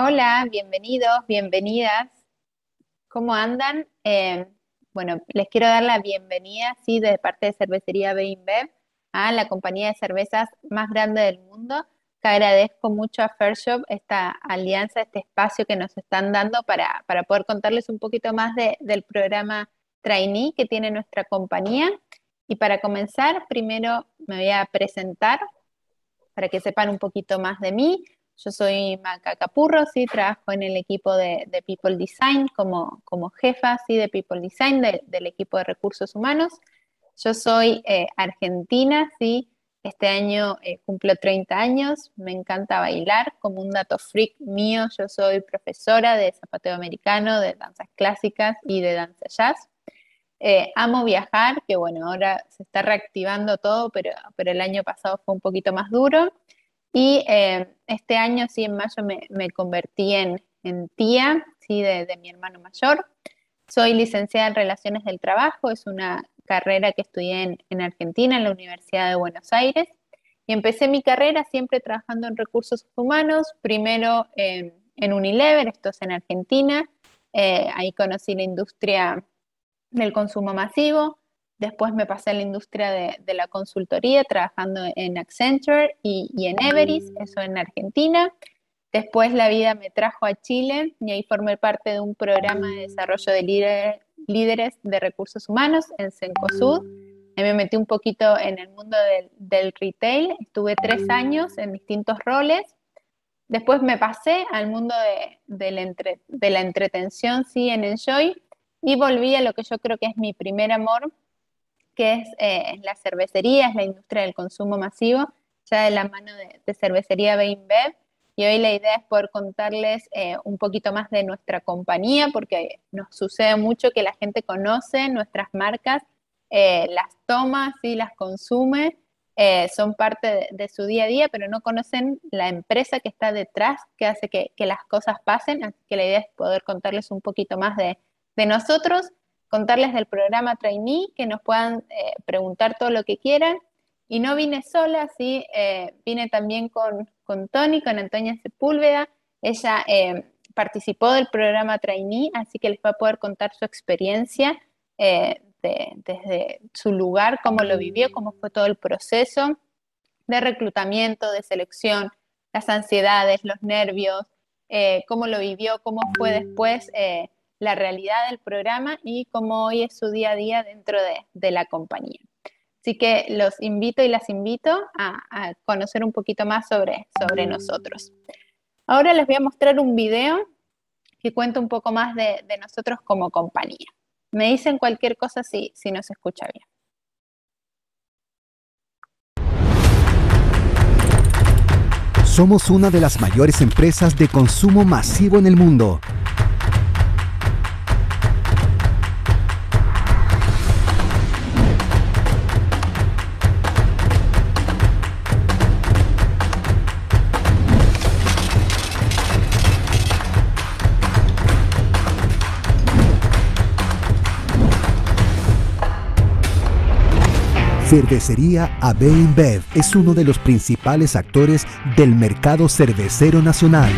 Hola, bienvenidos, bienvenidas. ¿Cómo andan? Eh, bueno, les quiero dar la bienvenida, sí, de parte de Cervecería Beinbev a la compañía de cervezas más grande del mundo, que agradezco mucho a Fair Shop esta alianza, este espacio que nos están dando para, poder contarles un poquito más del programa Trainee que tiene nuestra compañía. Y para comenzar, primero me voy a presentar para que sepan un poquito más de mí. Yo soy Maca Capurro, sí, trabajo en el equipo de, People Design como, como jefa sí, de People Design del equipo de recursos humanos. Yo soy eh, argentina, sí, este año eh, cumplo 30 años, me encanta bailar, como un dato freak mío, yo soy profesora de zapateo americano, de danzas clásicas y de danza jazz. Eh, amo viajar, que bueno, ahora se está reactivando todo, pero, pero el año pasado fue un poquito más duro. Y eh, este año, sí, en mayo me, convertí en, tía, sí, de, mi hermano mayor. Soy licenciada en Relaciones del Trabajo, es una carrera que estudié en, Argentina, en la Universidad de Buenos Aires. Y empecé mi carrera siempre trabajando en recursos humanos, primero en Unilever, esto es en Argentina. Eh, ahí conocí la industria del consumo masivo. Después me pasé a la industria de, la consultoría, trabajando en Accenture y, en Everis, eso en Argentina. Después la vida me trajo a Chile y ahí formé parte de un programa de desarrollo de líderes de recursos humanos en Cencosud. Ahí me metí un poquito en el mundo del, retail, estuve tres años en distintos roles. Después me pasé al mundo de, la, de la entretención, sí, en Enjoy, y volví a lo que yo creo que es mi primer amor, que es eh, la cervecería, es la industria del consumo masivo, ya de la mano de, cervecería Beinbev. Y hoy la idea es poder contarles eh, un poquito más de nuestra compañía, porque nos sucede mucho que la gente conoce nuestras marcas, eh, las toma, sí, las consume, son parte de, su día a día, pero no conocen la empresa que está detrás, que hace que, que las cosas pasen. Así que la idea es poder contarles un poquito más de, de nosotros, contarles del programa Trainee, que nos puedan eh, preguntar todo lo que quieran. Y no vine sola, sí, eh, vine también con, con, Tony, con Antonia Sepúlveda. Ella eh, participó del programa Trainee, así que les va a poder contar su experiencia desde su lugar, cómo lo vivió, cómo fue todo el proceso de reclutamiento, de selección, las ansiedades, los nervios, cómo lo vivió, cómo fue después la realidad del programa y cómo hoy es su día a día dentro de, la compañía. Así que los invito y las invito a, conocer un poquito más sobre, sobre nosotros. Ahora les voy a mostrar un video que cuenta un poco más de, nosotros como compañía. Me dicen cualquier cosa si, si no se escucha bien. Somos una de las mayores empresas de consumo masivo en el mundo Cervecería AB InBev es uno de los principales actores del mercado cervecero nacional.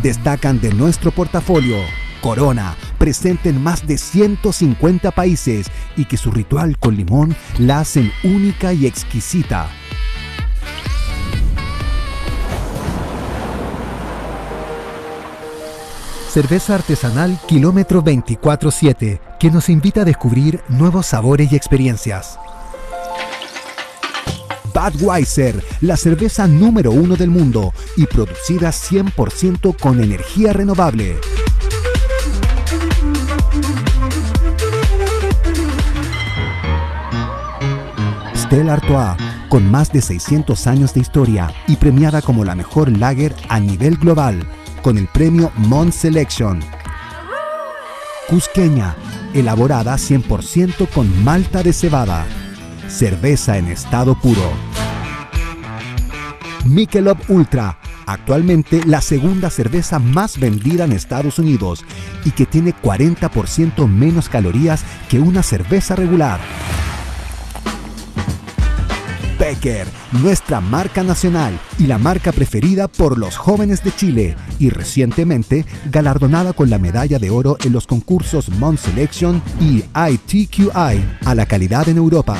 Destacan de nuestro portafolio Corona, presente en más de 150 países y que su ritual con limón la hacen única y exquisita. Cerveza artesanal Kilómetro 24-7, que nos invita a descubrir nuevos sabores y experiencias. Budweiser, la cerveza número uno del mundo y producida 100% con energía renovable. Stella Artois, con más de 600 años de historia y premiada como la mejor lager a nivel global con el premio Mon Selection. Cusqueña, elaborada 100% con malta de cebada. Cerveza en estado puro. Michelob Ultra, actualmente la segunda cerveza más vendida en Estados Unidos y que tiene 40% menos calorías que una cerveza regular. Becker, nuestra marca nacional y la marca preferida por los jóvenes de Chile y recientemente galardonada con la medalla de oro en los concursos Mon Selection y ITQI a la calidad en Europa.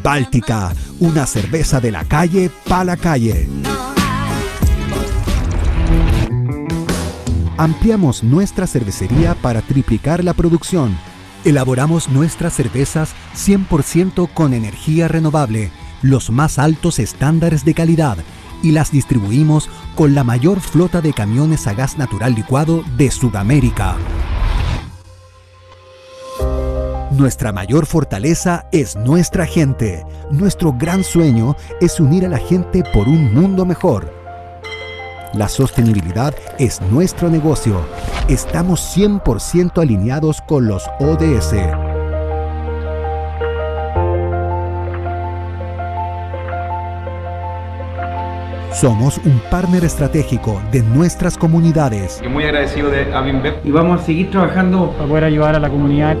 Báltica, una cerveza de la calle pa' la calle. Ampliamos nuestra cervecería para triplicar la producción. Elaboramos nuestras cervezas 100% con energía renovable, los más altos estándares de calidad y las distribuimos con la mayor flota de camiones a gas natural licuado de Sudamérica. Nuestra mayor fortaleza es nuestra gente. Nuestro gran sueño es unir a la gente por un mundo mejor. La sostenibilidad es nuestro negocio. Estamos 100% alineados con los ODS. Somos un partner estratégico de nuestras comunidades. Estoy muy agradecido de Avinbev. Y vamos a seguir trabajando para poder ayudar a la comunidad.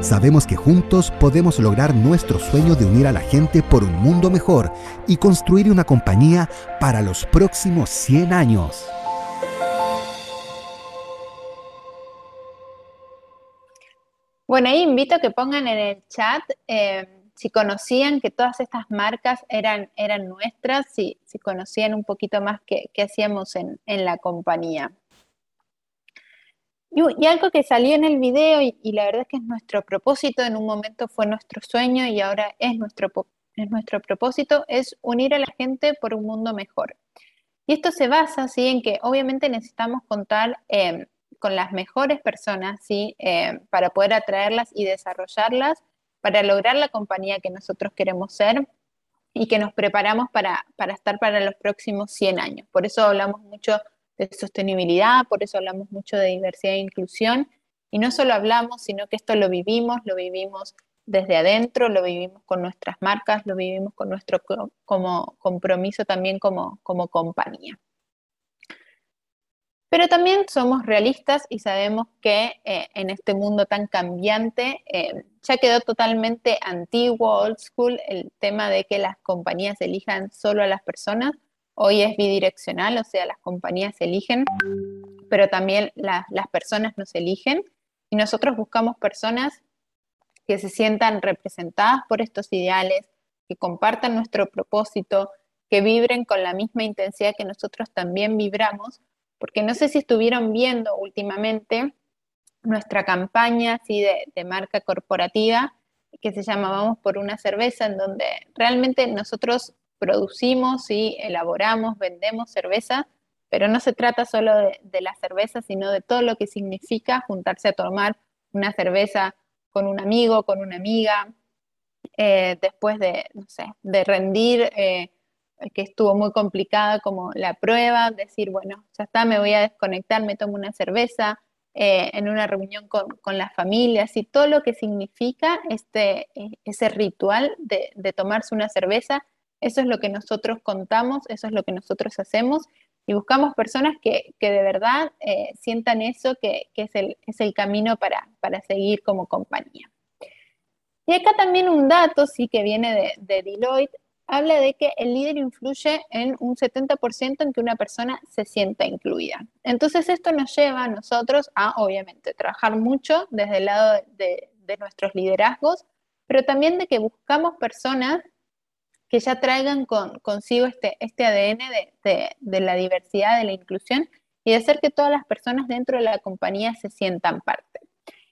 Sabemos que juntos podemos lograr nuestro sueño de unir a la gente por un mundo mejor y construir una compañía para los próximos 100 años. Bueno, ahí invito a que pongan en el chat eh, si conocían que todas estas marcas eran, eran nuestras, si, si conocían un poquito más qué, hacíamos en, en la compañía. Y, algo que salió en el video, y, la verdad es que es nuestro propósito, en un momento fue nuestro sueño y ahora es nuestro, es nuestro propósito, es unir a la gente por un mundo mejor. Y esto se basa, ¿sí? En que obviamente necesitamos contar em, con las mejores personas, ¿sí? Em, para poder atraerlas y desarrollarlas, para lograr la compañía que nosotros queremos ser y que nos preparamos para, para estar para los próximos 100 años. Por eso hablamos mucho sostenibilidad, por eso hablamos mucho de diversidad e inclusión. Y no solo hablamos, sino que esto lo vivimos, lo vivimos desde adentro, lo vivimos con nuestras marcas, lo vivimos con nuestro como compromiso también como, como compañía. Pero también somos realistas y sabemos que eh, en este mundo tan cambiante eh, ya quedó totalmente antiguo, old school, el tema de que las compañías elijan solo a las personas Hoy es bidireccional, o sea, las compañías eligen, pero también las personas nos eligen y nosotros buscamos personas que se sientan representadas por estos ideales, que compartan nuestro propósito, que vibren con la misma intensidad que nosotros también vibramos, porque no sé si estuvieron viendo últimamente nuestra campaña así de, de marca corporativa que se llama Vamos por una cerveza, en donde realmente nosotros producimos y elaboramos, vendemos cerveza, pero no se trata solo de, la cerveza, sino de todo lo que significa juntarse a tomar una cerveza con un amigo, con una amiga, eh, después de, no sé, de rendir, eh, que estuvo muy complicada como la prueba, decir, bueno, ya está, me voy a desconectar, me tomo una cerveza, eh, en una reunión con, con las familias y todo lo que significa este, ese ritual de, de tomarse una cerveza eso es lo que nosotros contamos, eso es lo que nosotros hacemos y buscamos personas que, de verdad eh, sientan eso, que, es, el, es, el, camino para, para, seguir como compañía. Y acá también un dato, sí, que viene de, de Deloitte, habla de que el líder influye en un 70% en que una persona se sienta incluida. Entonces esto nos lleva a nosotros a, obviamente, trabajar mucho desde el lado de, de nuestros liderazgos, pero también de que buscamos personas que ya traigan consigo este, este ADN de, la diversidad, de la inclusión y de hacer que todas las personas dentro de la compañía se sientan parte.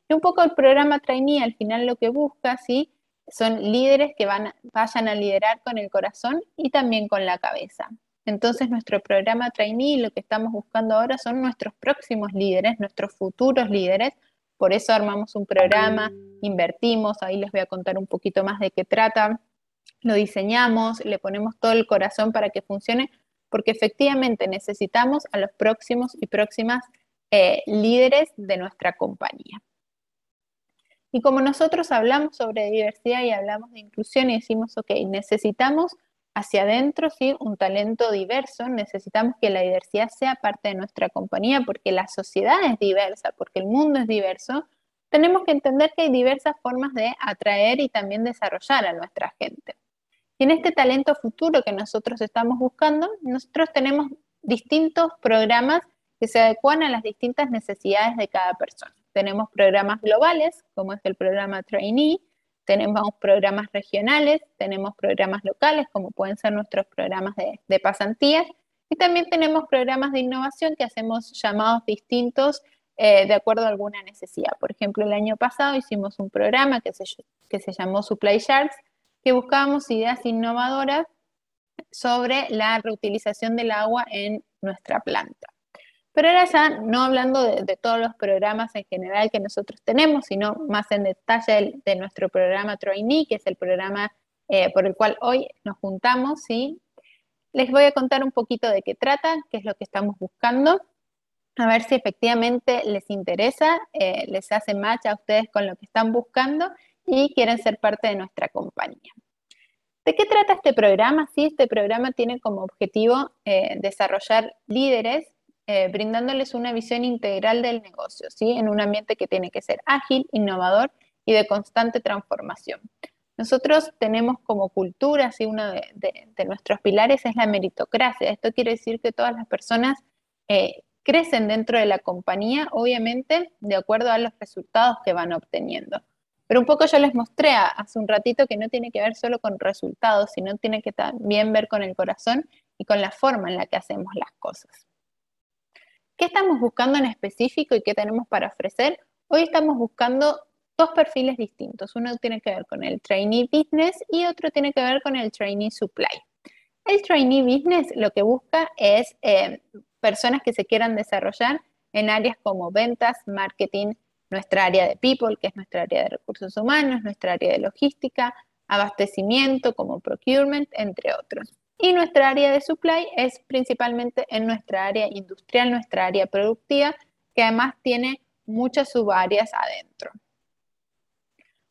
Y un poco el programa Trainee al final lo que busca, ¿sí? Son líderes que van, vayan a liderar con el corazón y también con la cabeza. Entonces nuestro programa Trainee, lo que estamos buscando ahora son nuestros próximos líderes, nuestros futuros líderes. Por eso armamos un programa, invertimos, ahí les voy a contar un poquito más de qué trata lo diseñamos, le ponemos todo el corazón para que funcione, porque efectivamente necesitamos a los próximos y próximas eh, líderes de nuestra compañía. Y como nosotros hablamos sobre diversidad y hablamos de inclusión y decimos, ok, necesitamos hacia adentro, ¿sí? Un talento diverso, necesitamos que la diversidad sea parte de nuestra compañía porque la sociedad es diversa, porque el mundo es diverso, tenemos que entender que hay diversas formas de atraer y también desarrollar a nuestra gente. Y en este talento futuro que nosotros estamos buscando, nosotros tenemos distintos programas que se adecuan a las distintas necesidades de cada persona. Tenemos programas globales, como es el programa Trainee, tenemos programas regionales, tenemos programas locales, como pueden ser nuestros programas de, pasantías, y también tenemos programas de innovación que hacemos llamados distintos eh, de acuerdo a alguna necesidad. Por ejemplo, el año pasado hicimos un programa que se, que se llamó Supply Sharks, que buscábamos ideas innovadoras sobre la reutilización del agua en nuestra planta. Pero ahora ya no hablando de, todos los programas en general que nosotros tenemos, sino más en detalle de, nuestro programa Trainee, que es el programa eh, por el cual hoy nos juntamos, ¿sí? les voy a contar un poquito de qué trata, qué es lo que estamos buscando, a ver si efectivamente les interesa, eh, les hace match a ustedes con lo que están buscando y quieren ser parte de nuestra compañía. ¿De qué trata este programa? Sí, este programa tiene como objetivo eh, desarrollar líderes eh, brindándoles una visión integral del negocio, ¿sí? en un ambiente que tiene que ser ágil, innovador y de constante transformación. Nosotros tenemos como cultura, ¿sí? uno de, nuestros pilares es la meritocracia. Esto quiere decir que todas las personas crecen dentro de la compañía, obviamente, de acuerdo a los resultados que van obteniendo. Pero un poco yo les mostré hace un ratito que no tiene que ver solo con resultados, sino tiene que también ver con el corazón y con la forma en la que hacemos las cosas. ¿Qué estamos buscando en específico y qué tenemos para ofrecer? Hoy estamos buscando dos perfiles distintos. Uno tiene que ver con el trainee business y otro tiene que ver con el trainee supply. El trainee business lo que busca es eh, personas que se quieran desarrollar en áreas como ventas, marketing, nuestra área de people, que es nuestra área de recursos humanos, nuestra área de logística, abastecimiento como procurement, entre otros. Y nuestra área de supply es principalmente en nuestra área industrial, nuestra área productiva, que además tiene muchas subáreas adentro.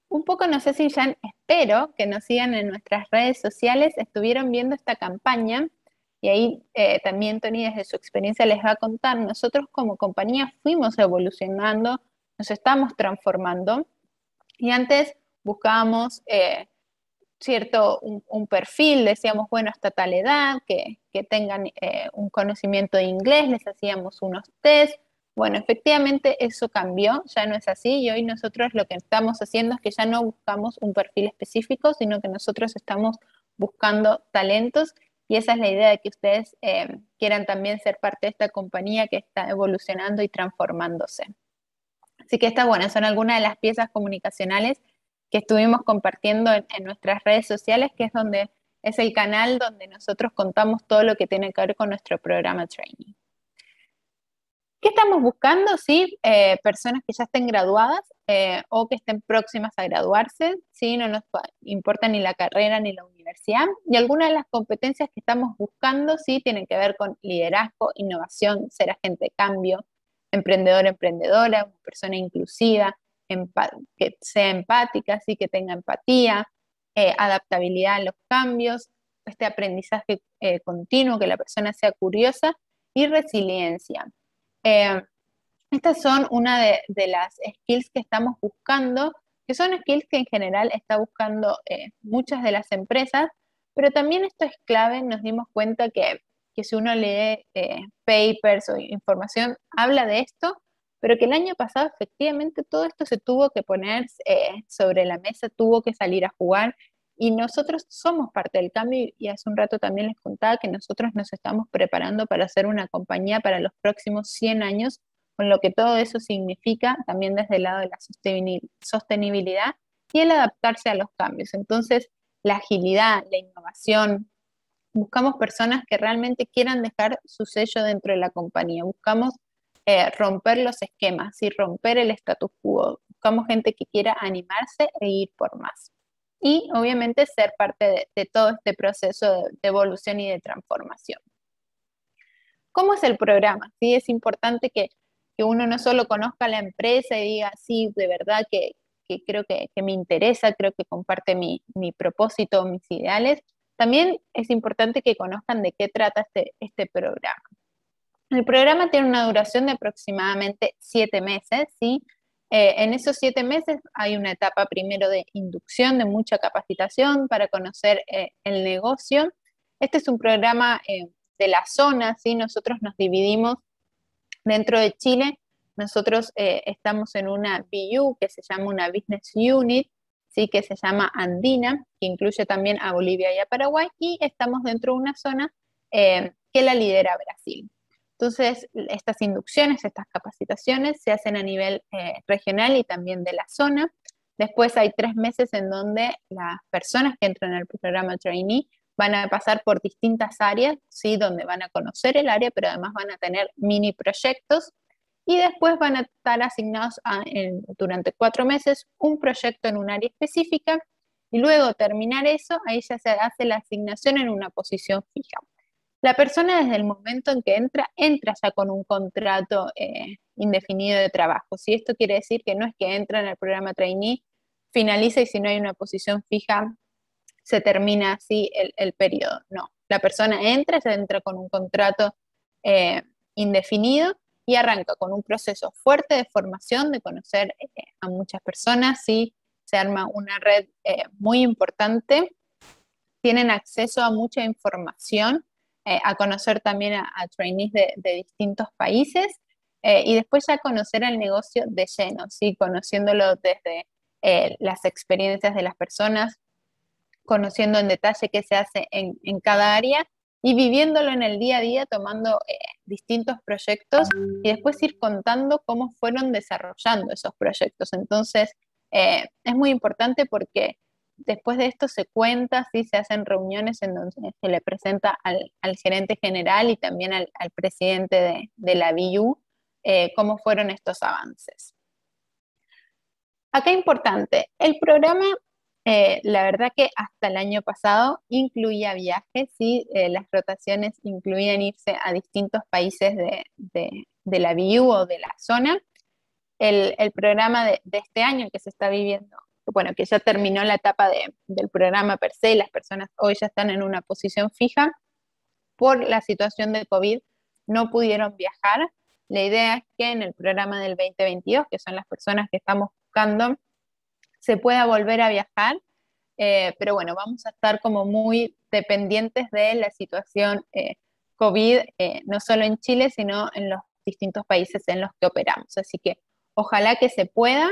Un poco, no sé si ya espero que nos sigan en nuestras redes sociales, estuvieron viendo esta campaña y ahí eh, también Tony desde su experiencia les va a contar, nosotros como compañía fuimos evolucionando, nos estamos transformando. Y antes buscábamos eh, cierto, un, perfil, decíamos, bueno, hasta tal edad, que, tengan eh, un conocimiento de inglés, les hacíamos unos test. Bueno, efectivamente eso cambió, ya no es así. Y hoy nosotros lo que estamos haciendo es que ya no buscamos un perfil específico, sino que nosotros estamos buscando talentos y esa es la idea de que ustedes eh, quieran también ser parte de esta compañía que está evolucionando y transformándose. Así que está bueno, son algunas de las piezas comunicacionales que estuvimos compartiendo en, nuestras redes sociales, que es donde es el canal donde nosotros contamos todo lo que tiene que ver con nuestro programa training. ¿Qué estamos buscando? Sí, eh, personas que ya estén graduadas eh, o que estén próximas a graduarse, ¿sí? no nos importa ni la carrera ni la universidad. Y algunas de las competencias que estamos buscando sí tienen que ver con liderazgo, innovación, ser agente de cambio, emprendedor, emprendedora, persona inclusiva, que sea empática, sí, que tenga empatía, eh, adaptabilidad a los cambios, este aprendizaje eh, continuo, que la persona sea curiosa y resiliencia. Estas son una de, las skills que estamos buscando, que son skills que en general está buscando muchas de las empresas, pero también esto es clave, nos dimos cuenta que, que si uno lee papers o información, habla de esto, pero que el año pasado efectivamente todo esto se tuvo que poner eh, sobre la mesa, tuvo que salir a jugar y nosotros somos parte del cambio y hace un rato también les contaba que nosotros nos estamos preparando para ser una compañía para los próximos 100 años, con lo que todo eso significa también desde el lado de la sostenibilidad y el adaptarse a los cambios. Entonces, la agilidad, la innovación, buscamos personas que realmente quieran dejar su sello dentro de la compañía, buscamos eh, romper los esquemas y romper el status quo. Buscamos gente que quiera animarse e ir por más. Y obviamente ser parte de, todo este proceso de, evolución y de transformación. ¿Cómo es el programa? Sí, es importante que, uno no solo conozca la empresa y diga, sí, de verdad que, creo que, me interesa, creo que comparte mi, mi, propósito, mis ideales. También es importante que conozcan de qué trata este, este programa. El programa tiene una duración de aproximadamente siete meses, ¿sí? Eh, en esos siete meses hay una etapa primero de inducción, de mucha capacitación para conocer eh, el negocio. Este es un programa eh, de la zona, ¿sí? nosotros nos dividimos dentro de Chile, nosotros estamos en una BU que se llama una Business Unit, ¿sí? que se llama Andina, que incluye también a Bolivia y a Paraguay, y estamos dentro de una zona que la lidera Brasil. Entonces, estas inducciones, estas capacitaciones se hacen a nivel eh, regional y también de la zona. Después hay tres meses en donde las personas que entran al programa trainee van a pasar por distintas áreas, ¿sí? donde van a conocer el área, pero además van a tener mini proyectos y después van a estar asignados durante cuatro meses un proyecto en un área específica y luego terminar eso, ahí ya se hace la asignación en una posición fija. La persona desde el momento en que entra, entra ya con un contrato eh, indefinido de trabajo. Si esto quiere decir que no es que entra en el programa trainee, finaliza y si no hay una posición fija, se termina así el, periodo. No, la persona entra, se entra con un contrato eh, indefinido y arranca con un proceso fuerte de formación, de conocer eh, a muchas personas, y se arma una red muy importante, tienen acceso a mucha información eh, a conocer también a, trainees de, distintos países eh, y después ya conocer el negocio de lleno, ¿sí? conociéndolo desde eh, las experiencias de las personas, conociendo en detalle qué se hace en, cada área y viviéndolo en el día a día, tomando distintos proyectos y después ir contando cómo fueron desarrollando esos proyectos. Entonces, es muy importante porque después de esto se cuenta, sí, se hacen reuniones en donde se le presenta al, gerente general y también al, presidente de, la BIU eh, cómo fueron estos avances. Acá importante, el programa, eh, la verdad que hasta el año pasado incluía viajes, sí, eh, las rotaciones incluían irse a distintos países de, la BIU o de la zona. El, programa de, de este año que se está viviendo bueno, que ya terminó la etapa del programa per se, las personas hoy ya están en una posición fija, por la situación de COVID no pudieron viajar. La idea es que en el programa del 2022, que son las personas que estamos buscando, se pueda volver a viajar, eh, pero bueno, vamos a estar como muy dependientes de la situación eh, COVID, eh, no solo en Chile, sino en los distintos países en los que operamos. Así que ojalá que se pueda,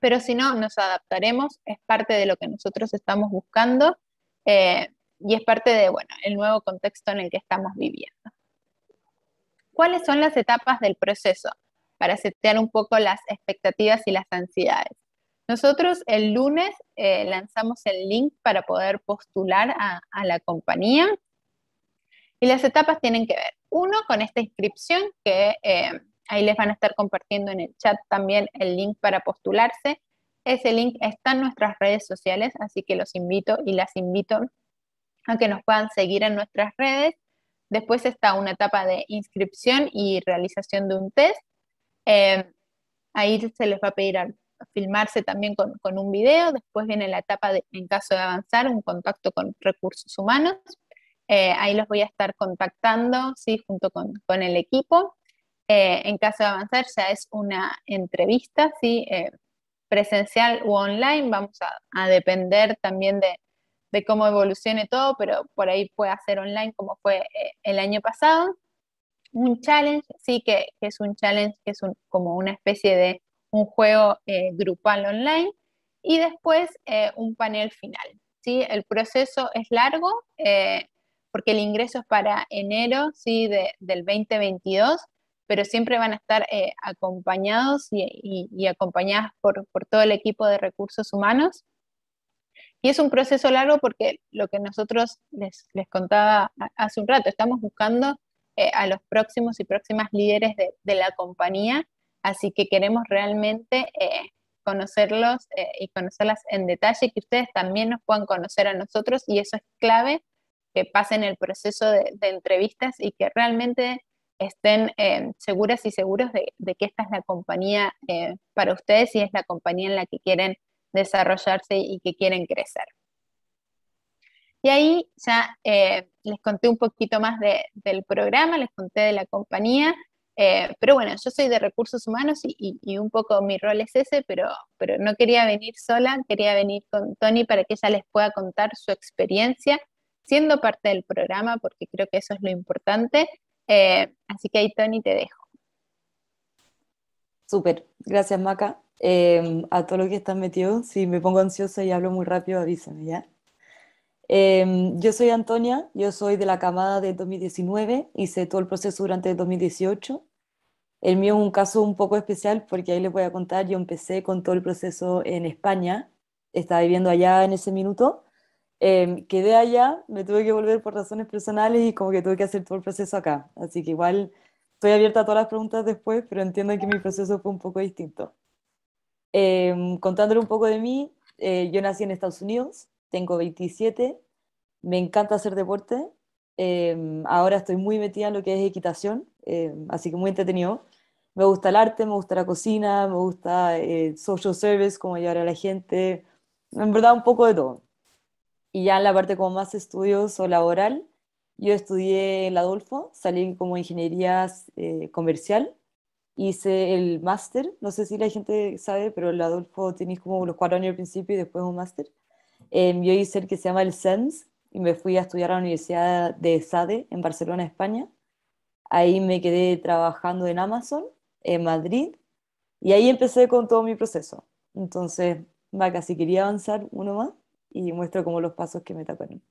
pero si no, nos adaptaremos, es parte de lo que nosotros estamos buscando y es parte de, bueno, el nuevo contexto en el que estamos viviendo. ¿Cuáles son las etapas del proceso? Para setear un poco las expectativas y las ansiedades. Nosotros el lunes eh, lanzamos el link para poder postular a, la compañía y las etapas tienen que ver, uno, con esta inscripción que eh, Ahí les van a estar compartiendo en el chat también el link para postularse. Ese link está en nuestras redes sociales, así que los invito y las invito a que nos puedan seguir en nuestras redes. Después está una etapa de inscripción y realización de un test. Eh, ahí se les va a pedir a filmarse también con, un video. Después viene la etapa de, en caso de avanzar, un contacto con recursos humanos. Eh, ahí los voy a estar contactando, ¿sí? junto con, con el equipo. Eh, en caso de avanzar, ya es una entrevista, ¿sí? Eh, presencial u online, vamos a, depender también de, cómo evolucione todo, pero por ahí puede ser online como fue el año pasado. Un challenge, sí, que, es un challenge, que es como una especie de un juego grupal online. Y después un panel final. ¿sí? El proceso es largo porque el ingreso es para enero ¿sí? del 2022 pero siempre van a estar eh, acompañados y, acompañadas por, todo el equipo de recursos humanos. Y es un proceso largo porque lo que nosotros les, contaba hace un rato, estamos buscando eh, a los próximos y próximas líderes de, la compañía, así que queremos realmente eh, conocerlos y conocerlas en detalle, que ustedes también nos puedan conocer a nosotros y eso es clave, que pasen el proceso de, entrevistas y que realmente estén eh, seguras y seguros de, que esta es la compañía eh, para ustedes y es la compañía en la que quieren desarrollarse y que quieren crecer. Y ahí ya eh, les conté un poquito más del programa, les conté de la compañía. Eh, pero bueno, yo soy de recursos humanos y, un poco mi rol es ese, pero, pero no quería venir sola, quería venir con Tony para que ella les pueda contar su experiencia siendo parte del programa, porque creo que eso es lo importante. Eh, así que ahí, Tony, te dejo. Súper, gracias Maca. Em, a todo lo que están metidos, si me pongo ansiosa y hablo muy rápido, avísame, ¿ya? Em, yo soy Antonia, yo soy de la camada de 2019, hice todo el proceso durante 2018. El mío es un caso un poco especial porque ahí les voy a contar, yo empecé con todo el proceso en España, estaba viviendo allá en ese minuto, em, quedé allá, me tuve que volver por razones personales y como que tuve que hacer todo el proceso acá. Así que igual estoy abierta a todas las preguntas después, pero entiendo que mi proceso fue un poco distinto. Eh, contándole un poco de mí, eh, yo nací en Estados Unidos, tengo 27, me encanta hacer deporte, em, ahora estoy muy metida en lo que es equitación, em, así que muy entretenido. Me gusta el arte, me gusta la cocina, me gusta eh, social service, como llevar a la gente, en verdad un poco de todo. Y ya en la parte como más estudios o laboral, yo estudié el Adolfo, salí como ingeniería eh, comercial, hice el máster, no sé si la gente sabe, pero el Adolfo tenéis como los cuatro años al principio y después un máster. Em, yo hice el que se llama el SENS y me fui a estudiar a la Universidad de SADE en Barcelona, España. Ahí me quedé trabajando en Amazon, en Madrid, y ahí empecé con todo mi proceso. Entonces, va, casi quería avanzar uno más y muestro como los pasos que me tocaron.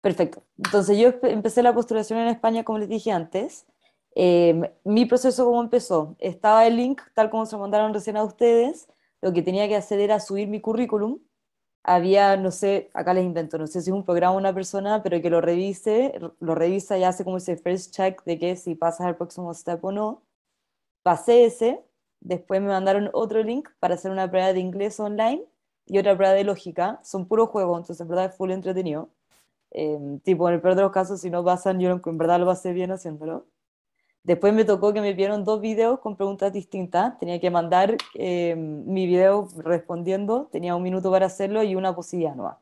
Perfecto. Entonces yo empecé la postulación en España, como les dije antes. Em, mi proceso, ¿cómo empezó? Estaba el link, tal como se lo mandaron recién a ustedes, lo que tenía que hacer era subir mi currículum. Había, no sé, acá les invento, no sé si es un programa una persona, pero que lo revise, lo revisa y hace como ese first check de que si pasas al próximo step o no. Pasé ese, después me mandaron otro link para hacer una prueba de inglés online y otra prueba de lógica. Son puros juegos, entonces en verdad es full entretenido. Em, tipo, en el peor de los casos, si no pasan, yo en verdad lo pasé bien haciéndolo. Después me tocó que me vieron dos videos con preguntas distintas. Tenía que mandar eh, mi video respondiendo, tenía un minuto para hacerlo y una posibilidad nueva.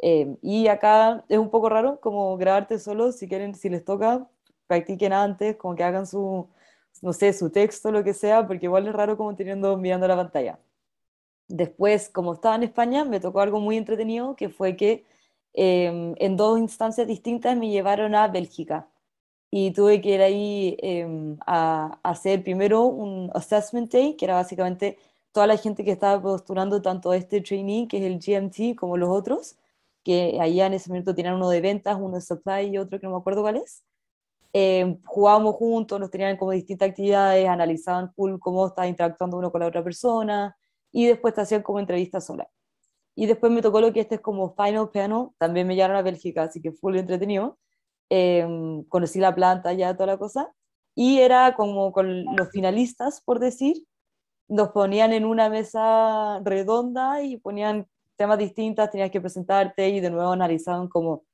Eh, y acá es un poco raro como grabarte solo, si quieren, si les toca, practiquen antes, como que hagan su, no sé, su texto, lo que sea, porque igual es raro como teniendo, mirando la pantalla. Después, como estaba en España, me tocó algo muy entretenido, que fue que eh, en dos instancias distintas me llevaron a Bélgica y tuve que ir ahí em, a, hacer primero un assessment day, que era básicamente toda la gente que estaba postulando tanto a este trainee, que es el GMT, como los otros, que allá en ese momento tenían uno de ventas, uno de supply y otro que no me acuerdo cuál es. Em, jugábamos juntos, nos tenían como distintas actividades, analizaban full cómo estaba interactuando uno con la otra persona, y después te hacían como entrevistas sola. Y después me tocó lo que este es como final panel, también me llevaron a Bélgica, así que full entretenido Em, conocí la planta ya, toda la cosa, y era como con los finalistas, por decir, nos ponían en una mesa redonda y ponían temas distintos, tenías que presentarte y de nuevo analizaban cómo,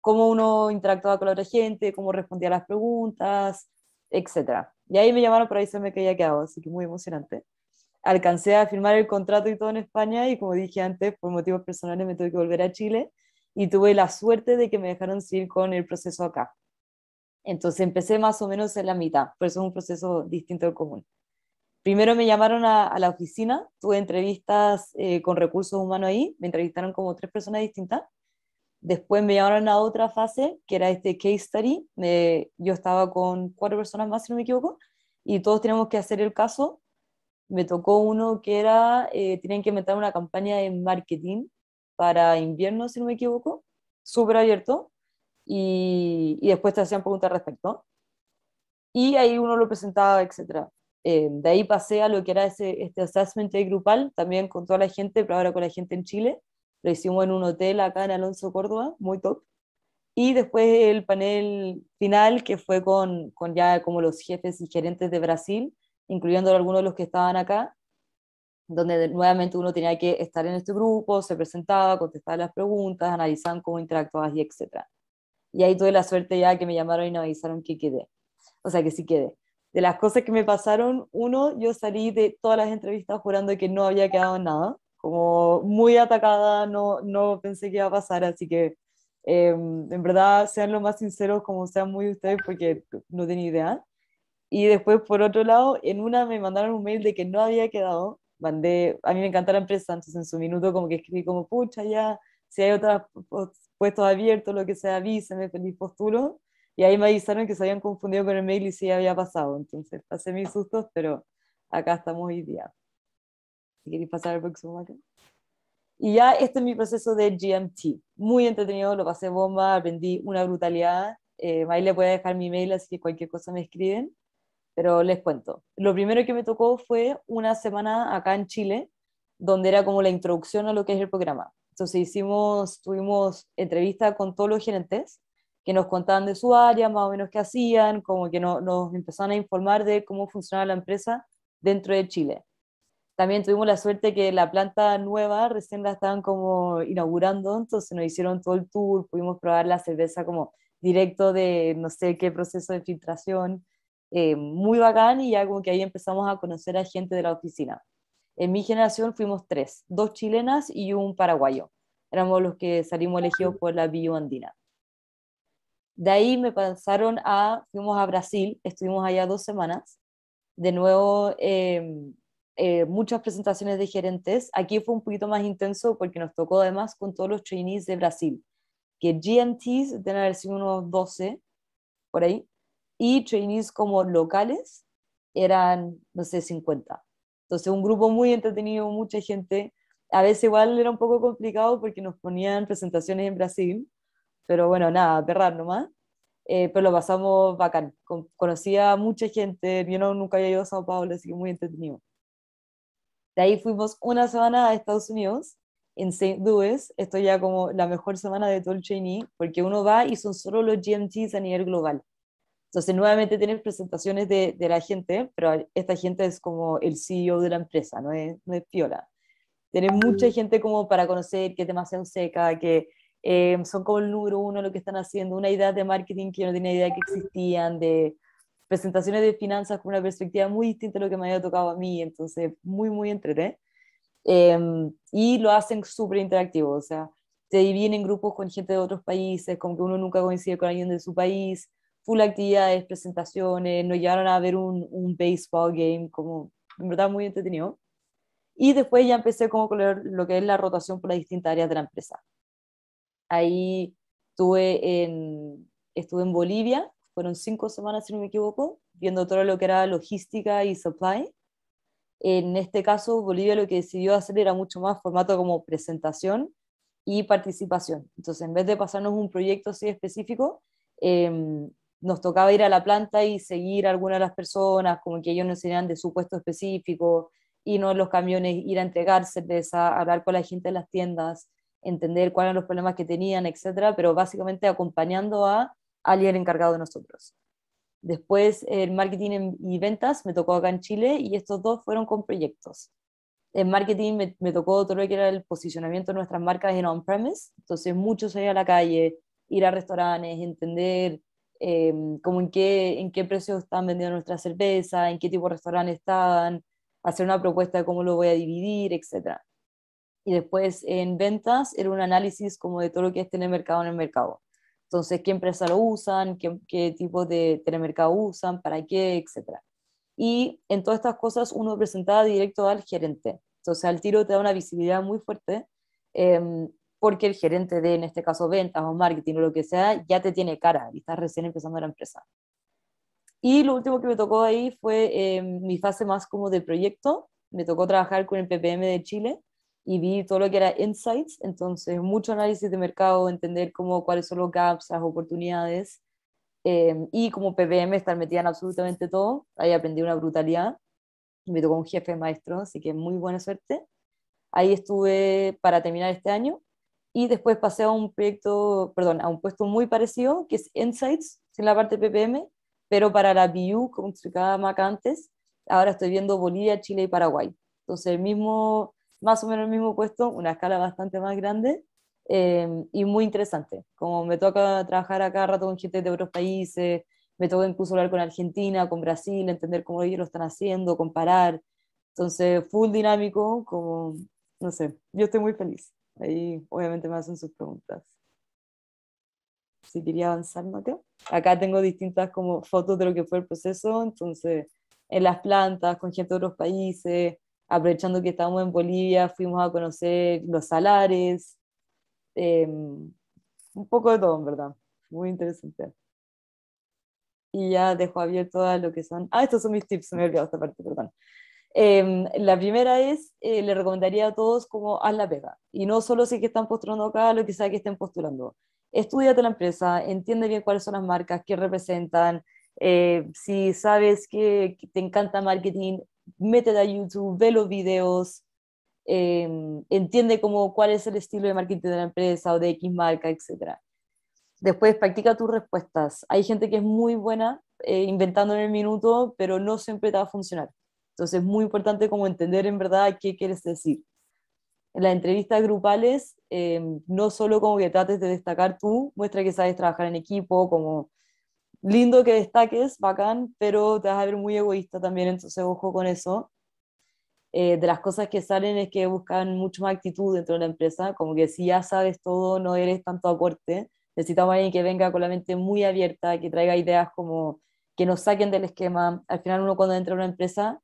cómo uno interactuaba con la otra gente, cómo respondía a las preguntas, etc. Y ahí me llamaron, pero ahí se me quedaba quedado, así que muy emocionante. Alcancé a firmar el contrato y todo en España y como dije antes, por motivos personales me tuve que volver a Chile y tuve la suerte de que me dejaron seguir con el proceso acá. Entonces empecé más o menos en la mitad, por eso es un proceso distinto al común. Primero me llamaron a, la oficina, tuve entrevistas eh, con recursos humanos ahí, me entrevistaron como tres personas distintas. Después me llamaron a otra fase, que era este case study. yo estaba con cuatro personas más, si no me equivoco, y todos teníamos que hacer el caso. Me tocó uno que era, eh, tenían que inventar una campaña de marketing para invierno, si no me equivoco, súper abierto, y, y, después te hacían preguntas al respecto. Y ahí uno lo presentaba, etc. Eh, de ahí pasé a lo que era ese, este assessment day grupal, también con toda la gente, pero ahora con la gente en Chile. Lo hicimos en un hotel acá en Alonso, Córdoba, muy top. Y después el panel final, que fue con, con ya como los jefes y gerentes de Brasil, incluyendo algunos de los que estaban acá, donde nuevamente uno tenía que estar en este grupo, se presentaba, contestaba las preguntas, analizaban cómo interactuabas y etc. Y ahí tuve la suerte ya que me llamaron y me avisaron que quedé. O sea, que sí quedé. De las cosas que me pasaron, uno, yo salí de todas las entrevistas jurando que no había quedado en nada, como muy atacada, no, no pensé que iba a pasar, así que Em, en verdad, sean lo más sinceros como sean muy ustedes, porque no tenía idea. Y después, por otro lado, en una me mandaron un mail de que no había quedado. Mandé, a mí me encanta la empresa, entonces en su minuto como que escribí como, pucha, ya, si hay otros puestos abiertos, lo que sea, avísenme, feliz postulo. Y ahí me avisaron que se habían confundido con el mail y sí había pasado. Entonces pasé mis sustos, pero acá estamos hoy día. Si queréis pasar al próximo acá. Y ya este es mi proceso de GMT. Muy entretenido, lo pasé bomba, aprendí una brutalidad. Eh, ahí le voy a dejar mi mail, así que cualquier cosa me escriben. Pero les cuento. Lo primero que me tocó fue una semana acá en Chile, donde era como la introducción a lo que es el programa. Entonces hicimos, tuvimos entrevistas con todos los gerentes que nos contaban de su área, más o menos qué hacían, como que no, nos empezaron a informar de cómo funcionaba la empresa dentro de Chile. También tuvimos la suerte que la planta nueva recién la estaban como inaugurando, entonces nos hicieron todo el tour, pudimos probar la cerveza como directo de no sé qué proceso de filtración, eh, muy bacán y ya como que ahí empezamos a conocer a gente de la oficina. En mi generación fuimos tres, dos chilenas y un paraguayo. Éramos los que salimos elegidos por la Bio Andina. De ahí me pasaron a, fuimos a Brasil, estuvimos allá dos semanas. De nuevo, em, eh, muchas presentaciones de gerentes. Aquí fue un poquito más intenso porque nos tocó además con todos los trainees de Brasil, que GMTs deben haber sido unos 12 por ahí, y trainees como locales eran, no sé, 50. Entonces, un grupo muy entretenido, mucha gente. A veces igual era un poco complicado porque nos ponían presentaciones en Brasil, pero bueno, nada, perrar nomás. Eh, pero lo pasamos bacán. conocía a mucha gente, yo no, nunca había ido a Sao Paulo, así que muy entretenido. De ahí fuimos una semana a Estados Unidos, en St. Louis. Esto ya como la mejor semana de todo el trainee, porque uno va y son solo los GMTs a nivel global. Entonces, nuevamente tienes presentaciones de, de, la gente, pero esta gente es como el CEO de la empresa, no es, no es piola. Tienes mucha mm. gente como para conocer que es demasiado seca, que eh, son como el número uno lo que están haciendo, una idea de marketing que yo no tenía idea que existían, de presentaciones de finanzas con una perspectiva muy distinta a lo que me había tocado a mí, entonces muy, muy entrete. Em, y lo hacen súper interactivo, o sea, se dividen en grupos con gente de otros países, como que uno nunca coincide con alguien de su país, full actividades, presentaciones, nos llevaron a ver un, un baseball game, como en verdad muy entretenido. Y después ya empecé como con lo que es la rotación por las distintas áreas de la empresa. Ahí estuve en, estuve en Bolivia, fueron cinco semanas, si no me equivoco, viendo todo lo que era logística y supply. En este caso, Bolivia lo que decidió hacer era mucho más formato como presentación y participación. Entonces, en vez de pasarnos un proyecto así específico, em, nos tocaba ir a la planta y seguir a algunas de las personas, como que ellos nos enseñaban de su puesto específico, no en los camiones, ir a entregar cerveza, hablar con la gente de las tiendas, entender cuáles eran los problemas que tenían, etcétera, pero básicamente acompañando a alguien encargado de nosotros. Después el marketing y ventas me tocó acá en Chile y estos dos fueron con proyectos. En marketing me, me tocó todo lo que era el posicionamiento de nuestras marcas en on-premise, entonces mucho salir a la calle, ir a restaurantes, entender eh, cómo en qué, en qué precio están vendiendo nuestra cerveza, en qué tipo de restaurantes estaban, hacer una propuesta de cómo lo voy a dividir, etc. Y después en ventas era un análisis como de todo lo que es tener mercado en el mercado. Entonces, ¿qué empresa lo usan? ¿Qué, qué tipo de telemercado usan? ¿Para qué? Etcétera. Y en todas estas cosas uno presentaba directo al gerente. Entonces, al tiro te da una visibilidad muy fuerte em, porque el gerente de, en este caso, ventas o marketing o lo que sea, ya te tiene cara y estás recién empezando la empresa. Y lo último que me tocó ahí fue em, mi fase más como de proyecto. Me tocó trabajar con el PPM de Chile y vi todo lo que era insights, entonces mucho análisis de mercado, entender cómo, cuáles son los gaps, las oportunidades, eh, y como PPM estar metida en absolutamente todo, ahí aprendí una brutalidad, me tocó un jefe maestro, así que muy buena suerte. Ahí estuve para terminar este año y después pasé a un proyecto, perdón, a un puesto muy parecido, que es Insights, en la parte PPM, pero para la BU, como explicaba Mac antes, ahora estoy viendo Bolivia, Chile y Paraguay. Entonces, el mismo más o menos el mismo puesto, una escala bastante más grande em, y muy interesante. Como me toca trabajar acá rato con gente de otros países, me toca incluso hablar con Argentina, con Brasil, entender cómo ellos lo están haciendo, comparar. Entonces, full dinámico, como, no sé, yo estoy muy feliz. Ahí obviamente me hacen sus preguntas. si quería avanzar, Mateo. Acá tengo distintas como fotos de lo que fue el proceso, entonces en las plantas, con gente de otros países, aprovechando que estábamos en Bolivia, fuimos a conocer los salares, em, un poco de todo, en verdad, muy interesante. Y ya dejo abierto a lo que son... Ah, estos son mis tips, me he olvidado esta parte, perdón. Em, la primera es, eh, le recomendaría a todos como haz la pega. Y no solo si que están postulando acá, lo que sea que estén postulando. Estudiate la empresa, entiende bien cuáles son las marcas, qué representan. Eh, si sabes que, te encanta marketing, métete a YouTube, ve los videos, em, entiende como cuál es el estilo de marketing de la empresa o de X marca, etc. Después practica tus respuestas. Hay gente que es muy buena eh, inventando en el minuto, pero no siempre te va a funcionar. Entonces es muy importante como entender en verdad qué quieres decir. En las entrevistas grupales, eh, no solo como que trates de destacar tú, muestra que sabes trabajar en equipo, como lindo que destaques, bacán, pero te vas a ver muy egoísta también, entonces ojo con eso. Eh, de las cosas que salen es que buscan mucho más actitud dentro de la empresa, como que si ya sabes todo, no eres tanto aporte, necesitamos a alguien que venga con la mente muy abierta, que traiga ideas como que nos saquen del esquema. Al final uno cuando entra a una empresa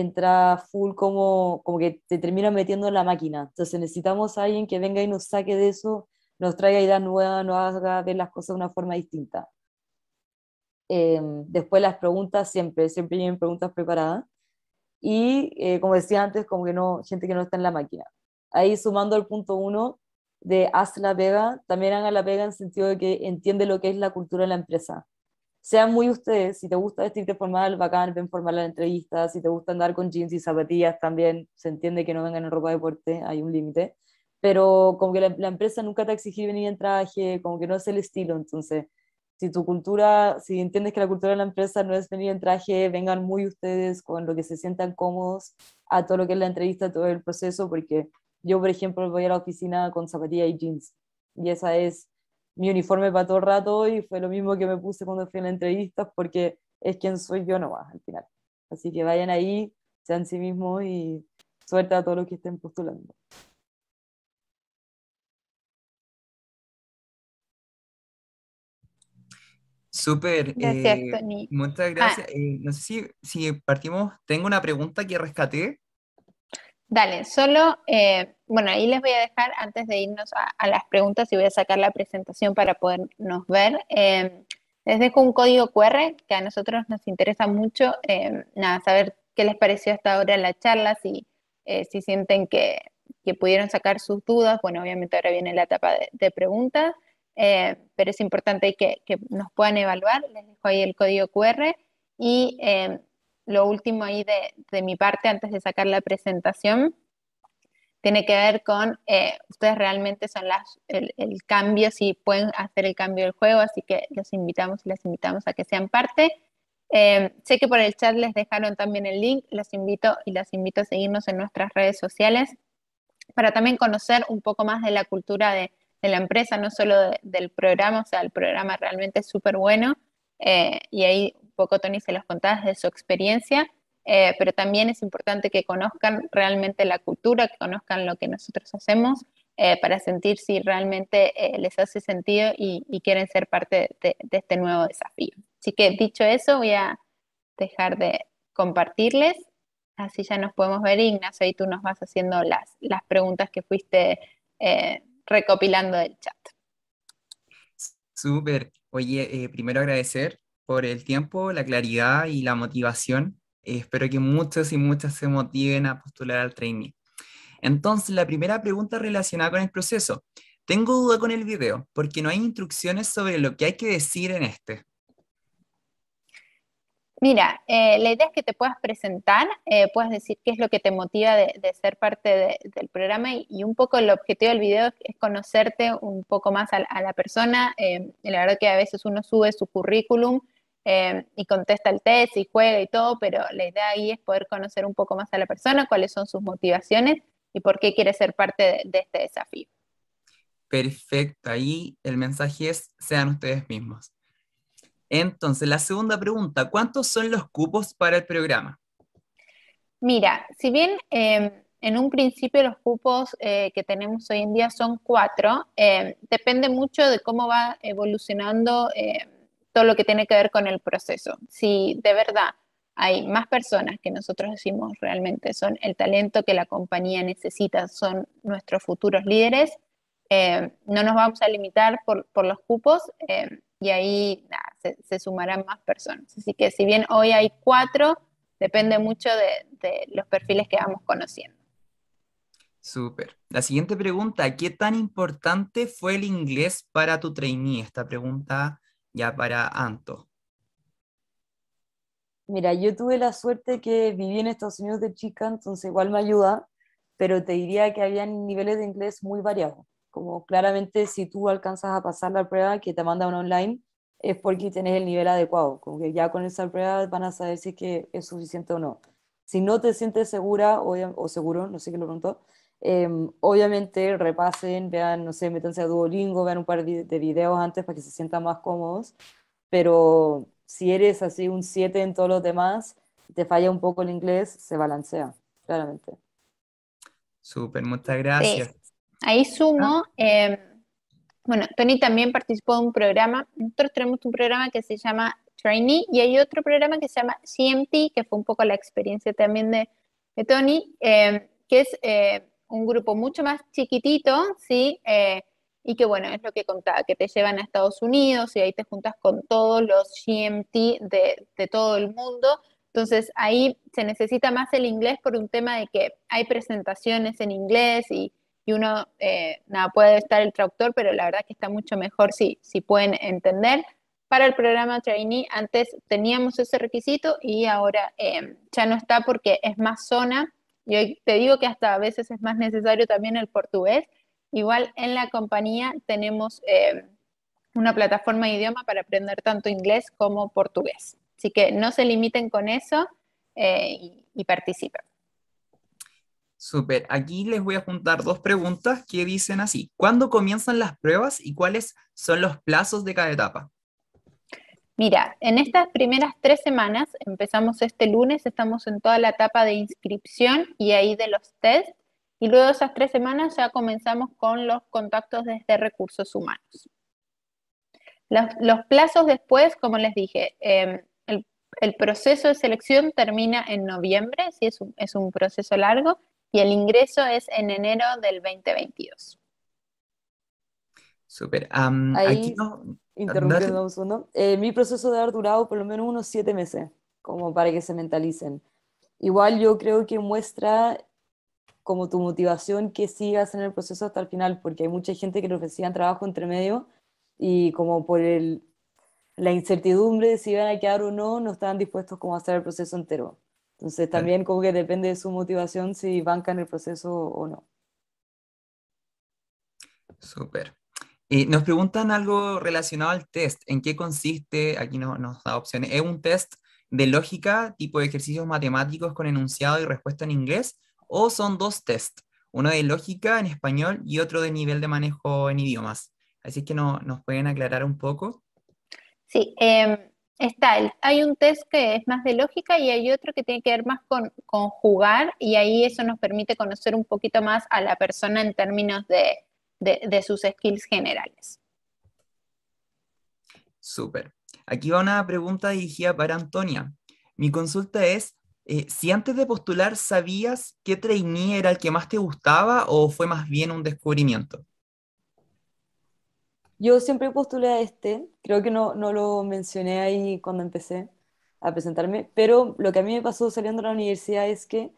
entra full como, como que te termina metiendo en la máquina. Entonces necesitamos a alguien que venga y nos saque de eso, nos traiga ideas nuevas, nos haga ver las cosas de una forma distinta. Em, después las preguntas siempre, siempre tienen preguntas preparadas. Y eh, como decía antes, como que no, gente que no está en la máquina. Ahí sumando al punto uno de haz la pega, también haga la pega en sentido de que entiende lo que es la cultura de la empresa sean muy ustedes, si te gusta vestirte formal, bacán, ven formal a la entrevista, si te gusta andar con jeans y zapatillas, también se entiende que no vengan en ropa de deporte, hay un límite, pero como que la, empresa nunca te exigir venir en traje, como que no es el estilo, entonces, si tu cultura, si entiendes que la cultura de la empresa no es venir en traje, vengan muy ustedes con lo que se sientan cómodos a todo lo que es la entrevista, todo el proceso, porque yo, por ejemplo, voy a la oficina con zapatillas y jeans, y esa es mi uniforme para todo el rato y fue lo mismo que me puse cuando fui a la entrevista porque es quien soy yo nomás al final. Así que vayan ahí, sean sí mismos y suerte a todos los que estén postulando. Súper. Gracias, eh, Tony. muchas gracias. Eh, no sé si, si partimos, tengo una pregunta que rescaté Dale, solo, eh, bueno, ahí les voy a dejar antes de irnos a, las preguntas y voy a sacar la presentación para podernos ver. Eh, les dejo un código QR que a nosotros nos interesa mucho, eh, nada, saber qué les pareció hasta ahora la charla, si, si sienten que, pudieron sacar sus dudas. Bueno, obviamente ahora viene la etapa de, preguntas, pero es importante que, que, nos puedan evaluar. Les dejo ahí el código QR y lo último ahí de, mi parte, antes de sacar la presentación, tiene que ver con eh, ustedes realmente son las, el, cambio, si pueden hacer el cambio del juego, así que los invitamos y las invitamos a que sean parte. Eh, sé que por el chat les dejaron también el link, los invito y las invito a seguirnos en nuestras redes sociales para también conocer un poco más de la cultura de, la empresa, no solo del programa, o sea, el programa realmente es súper bueno eh, y ahí poco Tony se los contaba de su experiencia, eh, pero también es importante que conozcan realmente la cultura, que conozcan lo que nosotros hacemos eh, para sentir si realmente eh, les hace sentido y, quieren ser parte de, este nuevo desafío. Así que dicho eso, voy a dejar de compartirles, así ya nos podemos ver. Ignacio, ahí tú nos vas haciendo las, las preguntas que fuiste recopilando del chat. Súper. Oye, primero agradecer por el tiempo, la claridad y la motivación. espero que muchos y muchas se motiven a postular al training. Entonces, la primera pregunta relacionada con el proceso. Tengo duda con el video porque no hay instrucciones sobre lo que hay que decir en este. Mira, eh, la idea es que te puedas presentar, eh, puedas decir qué es lo que te motiva de, ser parte del programa y, un poco el objetivo del video es conocerte un poco más a, la persona. Eh, la verdad que a veces uno sube su currículum Em, y contesta el test y juega y todo, pero la idea ahí es poder conocer un poco más a la persona, cuáles son sus motivaciones y por qué quiere ser parte de, este desafío. Perfecto, ahí el mensaje es, sean ustedes mismos. Entonces, la segunda pregunta, ¿cuántos son los cupos para el programa? Mira, si bien em, en un principio los cupos eh, que tenemos hoy en día son cuatro. Eh, depende mucho de cómo va evolucionando eh, todo lo que tiene que ver con el proceso. Si de verdad hay más personas que nosotros decimos realmente son el talento que la compañía necesita, son nuestros futuros líderes, no nos vamos a limitar por, los cupos y ahí se, sumarán más personas. Así que si bien hoy hay cuatro, depende mucho de los perfiles que vamos conociendo. Súper. La siguiente pregunta, ¿qué tan importante fue el inglés para tu trainee? Esta pregunta ya para Anto. Mira, yo tuve la suerte que viví en Estados Unidos de chica, entonces igual me ayuda, pero te diría que había niveles de inglés muy variados. Como claramente si tú alcanzas a pasar la prueba que te mandan online, es porque tienes el nivel adecuado. Como que ya con esa prueba van a saber si es, que es suficiente o no. Si no te sientes segura o, o seguro, no sé qué lo preguntó, Em, obviamente repasen, vean, no sé, métanse a Duolingo, vean un par de videos antes para que se sientan más cómodos, pero si eres así un 7 en todos los demás, te falla un poco el inglés, se balancea, claramente. Súper, muchas gracias. Ahí sumo, em, bueno, Tony también participó de un programa, nosotros tenemos un programa que se llama Trainee y hay otro programa que se llama CMT, que fue un poco la experiencia también de, de Tony, em, que es eh, un grupo mucho más chiquitito, ¿sí? Eh, y que bueno, es lo que contaba, que te llevan a Estados Unidos y ahí te juntas con todos los GMT de, todo el mundo. Entonces ahí se necesita más el inglés por un tema de que hay presentaciones en inglés y, y uno, eh, nada, puede estar el traductor, pero la verdad que está mucho mejor si, si pueden entender. Para el programa Trainee antes teníamos ese requisito y ahora eh, ya no está porque es más zona y te digo que hasta a veces es más necesario también el portugués. Igual en la compañía tenemos eh, una plataforma de idioma para aprender tanto inglés como portugués. Así que no se limiten con eso eh, y, participen. Súper. Aquí les voy a juntar dos preguntas que dicen así. ¿Cuándo comienzan las pruebas y cuáles son los plazos de cada etapa? Mira, en estas primeras tres semanas, empezamos este lunes, estamos en toda la etapa de inscripción y ahí de los test, y luego de esas tres semanas ya comenzamos con los contactos desde recursos humanos. Los, plazos después, como les dije, em, el, proceso de selección termina en noviembre, sí, es un, es un proceso largo, y el ingreso es en enero del 2022. Súper. aquí no, interrumpiendo eh, mi proceso debe haber durado por lo menos unos siete meses, como para que se mentalicen. Igual yo creo que muestra como tu motivación que sigas en el proceso hasta el final, porque hay mucha gente que le ofrecían trabajo entre medio y como por el, la incertidumbre de si iban a quedar o no, no estaban dispuestos como a hacer el proceso entero. Entonces también como que depende de su motivación si bancan el proceso o no. Súper. Nos preguntan algo relacionado al test. ¿En qué consiste? Aquí no, nos da opciones. ¿Es un test de lógica, tipo de ejercicios matemáticos con enunciado y respuesta en inglés? ¿O son dos test? Uno de lógica en español y otro de nivel de manejo en idiomas. Así que no, nos pueden aclarar un poco. Sí, em, está. hay un test que es más de lógica y hay otro que tiene que ver más con, con jugar y ahí eso nos permite conocer un poquito más a la persona en términos de de, sus skills generales. Súper. Aquí va una pregunta dirigida para Antonia. Mi consulta es, eh, si antes de postular sabías qué trainee era el que más te gustaba o fue más bien un descubrimiento? Yo siempre postulé a este, creo que no, no lo mencioné ahí cuando empecé a presentarme, pero lo que a mí me pasó saliendo de la universidad es que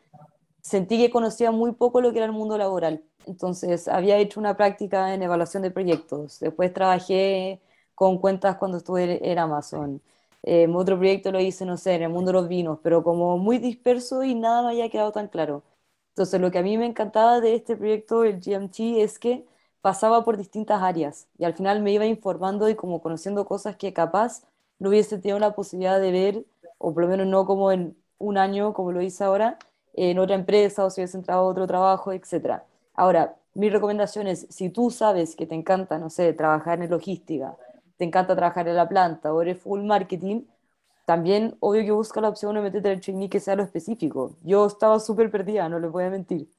sentí que conocía muy poco lo que era el mundo laboral. Entonces, había hecho una práctica en evaluación de proyectos. Después trabajé con cuentas cuando estuve en Amazon. Eh, otro proyecto lo hice, no sé, en el mundo de los vinos, pero como muy disperso y nada me había quedado tan claro. Entonces, lo que a mí me encantaba de este proyecto, el GMT, es que pasaba por distintas áreas y al final me iba informando y como conociendo cosas que capaz no hubiese tenido la posibilidad de ver, o por lo menos no como en un año, como lo hice ahora, en otra empresa o si hubiese entrado a otro trabajo, etc. Ahora, mi recomendación es, si tú sabes que te encanta, no sé, trabajar en logística, te encanta trabajar en la planta o eres full marketing, también obvio que busca la opción de meterte el trainee que sea lo específico. Yo estaba súper perdida, no les voy a mentir.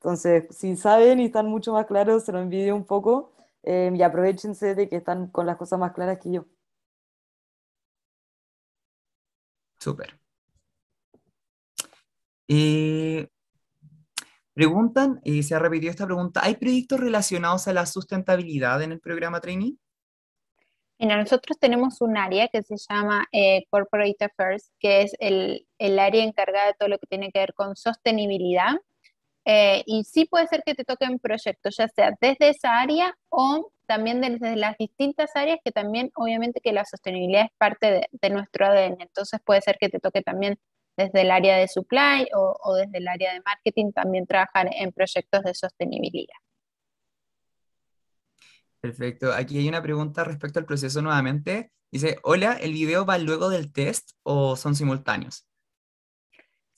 Entonces, si saben y están mucho más claros, se lo envidio un poco eh, y aprovechense de que están con las cosas más claras que yo. Súper. Eh, preguntan, y se ha repetido esta pregunta, ¿hay proyectos relacionados a la sustentabilidad en el programa Trainee? Mira, nosotros tenemos un área que se llama eh, Corporate Affairs, que es el, área encargada de todo lo que tiene que ver con sostenibilidad. Eh, y sí puede ser que te toquen proyectos, ya sea desde esa área o también desde las distintas áreas, que también obviamente que la sostenibilidad es parte de, nuestro ADN. Entonces puede ser que te toque también desde el área de supply o, o desde el área de marketing también trabajar en proyectos de sostenibilidad. Perfecto. Aquí hay una pregunta respecto al proceso nuevamente. Dice, hola, ¿el video va luego del test o son simultáneos?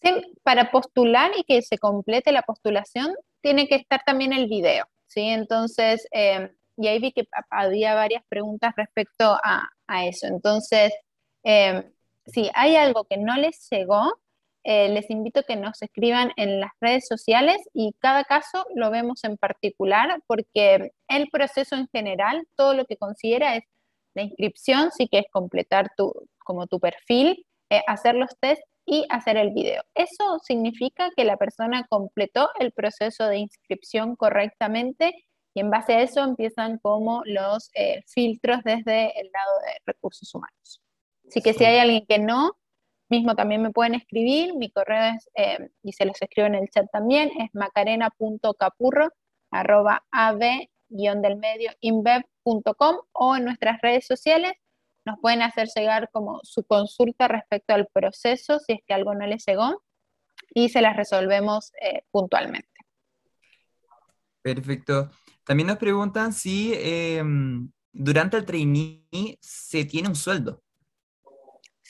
Sí, para postular y que se complete la postulación, tiene que estar también el video, ¿sí? Entonces, em, y ahí vi que había varias preguntas respecto a, eso. Entonces, em, si hay algo que no les llegó, eh, les invito a que nos escriban en las redes sociales y cada caso lo vemos en particular porque el proceso en general, todo lo que considera es la inscripción, sí que es completar tu, como tu perfil, eh, hacer los test y hacer el video. Eso significa que la persona completó el proceso de inscripción correctamente y en base a eso empiezan como los eh, filtros desde el lado de recursos humanos. Así que si hay alguien que no, Mismo también me pueden escribir, mi correo es, eh, y se los escribo en el chat también, es macarena.capurro arroba del medio inbev.com o en nuestras redes sociales nos pueden hacer llegar como su consulta respecto al proceso si es que algo no les llegó y se las resolvemos eh, puntualmente. Perfecto. También nos preguntan si em, durante el trainee se tiene un sueldo.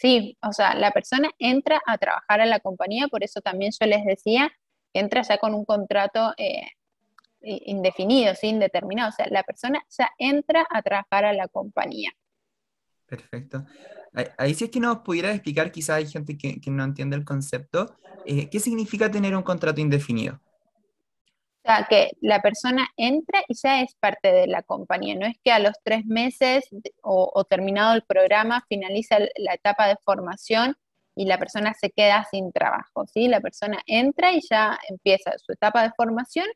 Sí, o sea, la persona entra a trabajar a la compañía, por eso también yo les decía, entra ya con un contrato eh, indefinido, sin indeterminado, o sea, la persona ya entra a trabajar a la compañía. Perfecto. Ahí sí es que nos pudiera explicar, quizás hay gente que, no entiende el concepto, eh, ¿qué significa tener un contrato indefinido? O sea, que la persona entra y ya es parte de la compañía. No es que a los tres meses o, terminado el programa finaliza la etapa de formación y la persona se queda sin trabajo. ¿sí? La persona entra y ya empieza su etapa de formación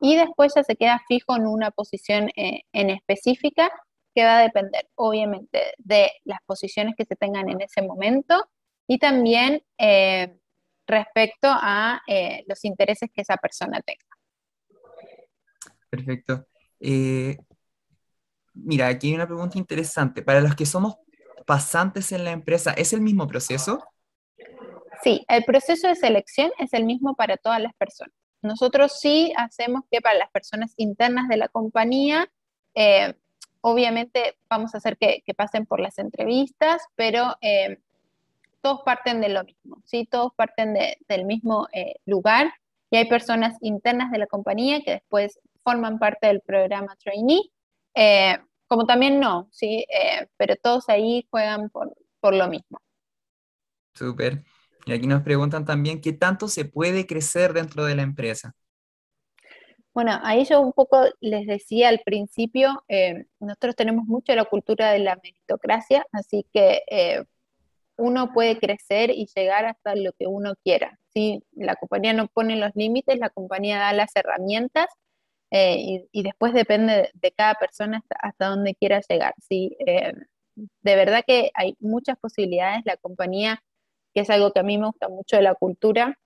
y después ya se queda fijo en una posición eh, en específica que va a depender obviamente de las posiciones que se tengan en ese momento y también eh, respecto a eh, los intereses que esa persona tenga. Perfecto. Eh, mira, aquí hay una pregunta interesante. Para los que somos pasantes en la empresa, ¿es el mismo proceso? Sí, el proceso de selección es el mismo para todas las personas. Nosotros sí hacemos que para las personas internas de la compañía, eh, obviamente vamos a hacer que, pasen por las entrevistas, pero eh, todos parten de lo mismo, ¿sí? Todos parten del mismo lugar y hay personas internas de la compañía que después forman parte del programa trainee, eh, como también no, ¿sí? Eh, pero todos ahí juegan por, por lo mismo. Súper. Y aquí nos preguntan también qué tanto se puede crecer dentro de la empresa. Bueno, ahí yo un poco les decía al principio, eh, nosotros tenemos mucho la cultura de la meritocracia, así que uno puede crecer y llegar hasta lo que uno quiera. ¿sí? La compañía no pone los límites, la compañía da las herramientas eh, y, después depende de cada persona hasta, dónde quiera llegar. ¿sí? Eh, de verdad que hay muchas posibilidades. La compañía, que es algo que a mí me gusta mucho de la cultura,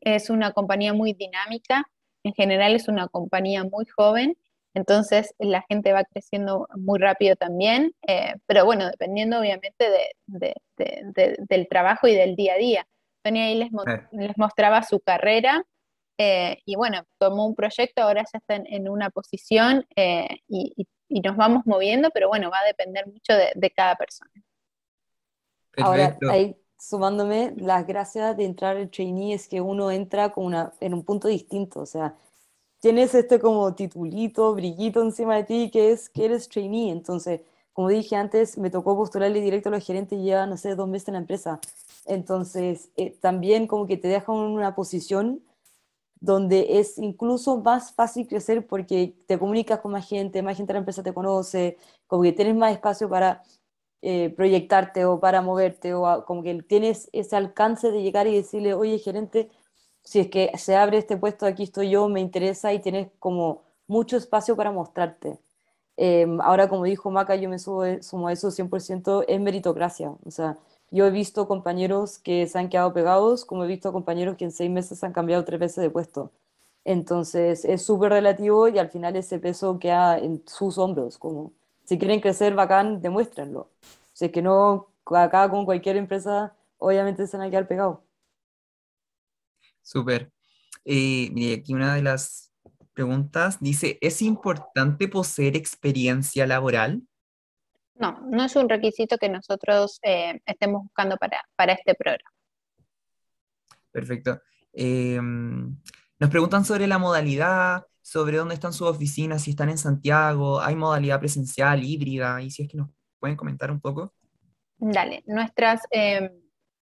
es una compañía muy dinámica. En general es una compañía muy joven, entonces la gente va creciendo muy rápido también, eh, pero bueno, dependiendo obviamente del trabajo y del día a día. Tony ahí les, les mostraba su carrera eh, y bueno, tomó un proyecto, ahora ya está en, una posición eh, y, nos vamos moviendo, pero bueno, va a depender mucho de, cada persona. Ahora, ahí sumándome, las gracias de entrar en trainee es que uno entra con una, en un punto distinto, o sea, tienes este como titulito, brillito encima de ti que es que eres trainee, entonces, como dije antes, me tocó postularle directo a los gerentes y lleva, no sé, dos meses en la empresa, entonces, eh, también como que te dejan en una posición donde es incluso más fácil crecer porque te comunicas con más gente, más gente de la empresa te conoce, como que tienes más espacio para eh, proyectarte o para moverte, o como que tienes ese alcance de llegar y decirle, oye, gerente, si es que se abre este puesto, aquí estoy yo, me interesa y tienes como mucho espacio para mostrarte. Em, ahora, como dijo Maca, yo me sumo a eso 100%, es meritocracia. O sea, yo he visto compañeros que se han quedado pegados, como he visto compañeros que en seis meses han cambiado tres veces de puesto. Entonces, es súper relativo y al final ese peso queda en sus hombros. Como, si quieren crecer bacán, demuéstrenlo. Si es que no, acá con cualquier empresa, obviamente se van a quedar pegados. Súper. Eh, mire, aquí una de las preguntas dice, ¿es importante poseer experiencia laboral? No, no es un requisito que nosotros eh, estemos buscando para, para, este programa. Perfecto. Em, nos preguntan sobre la modalidad, sobre dónde están sus oficinas, si están en Santiago, hay modalidad presencial, híbrida, y si es que nos pueden comentar un poco. Dale, nuestras em,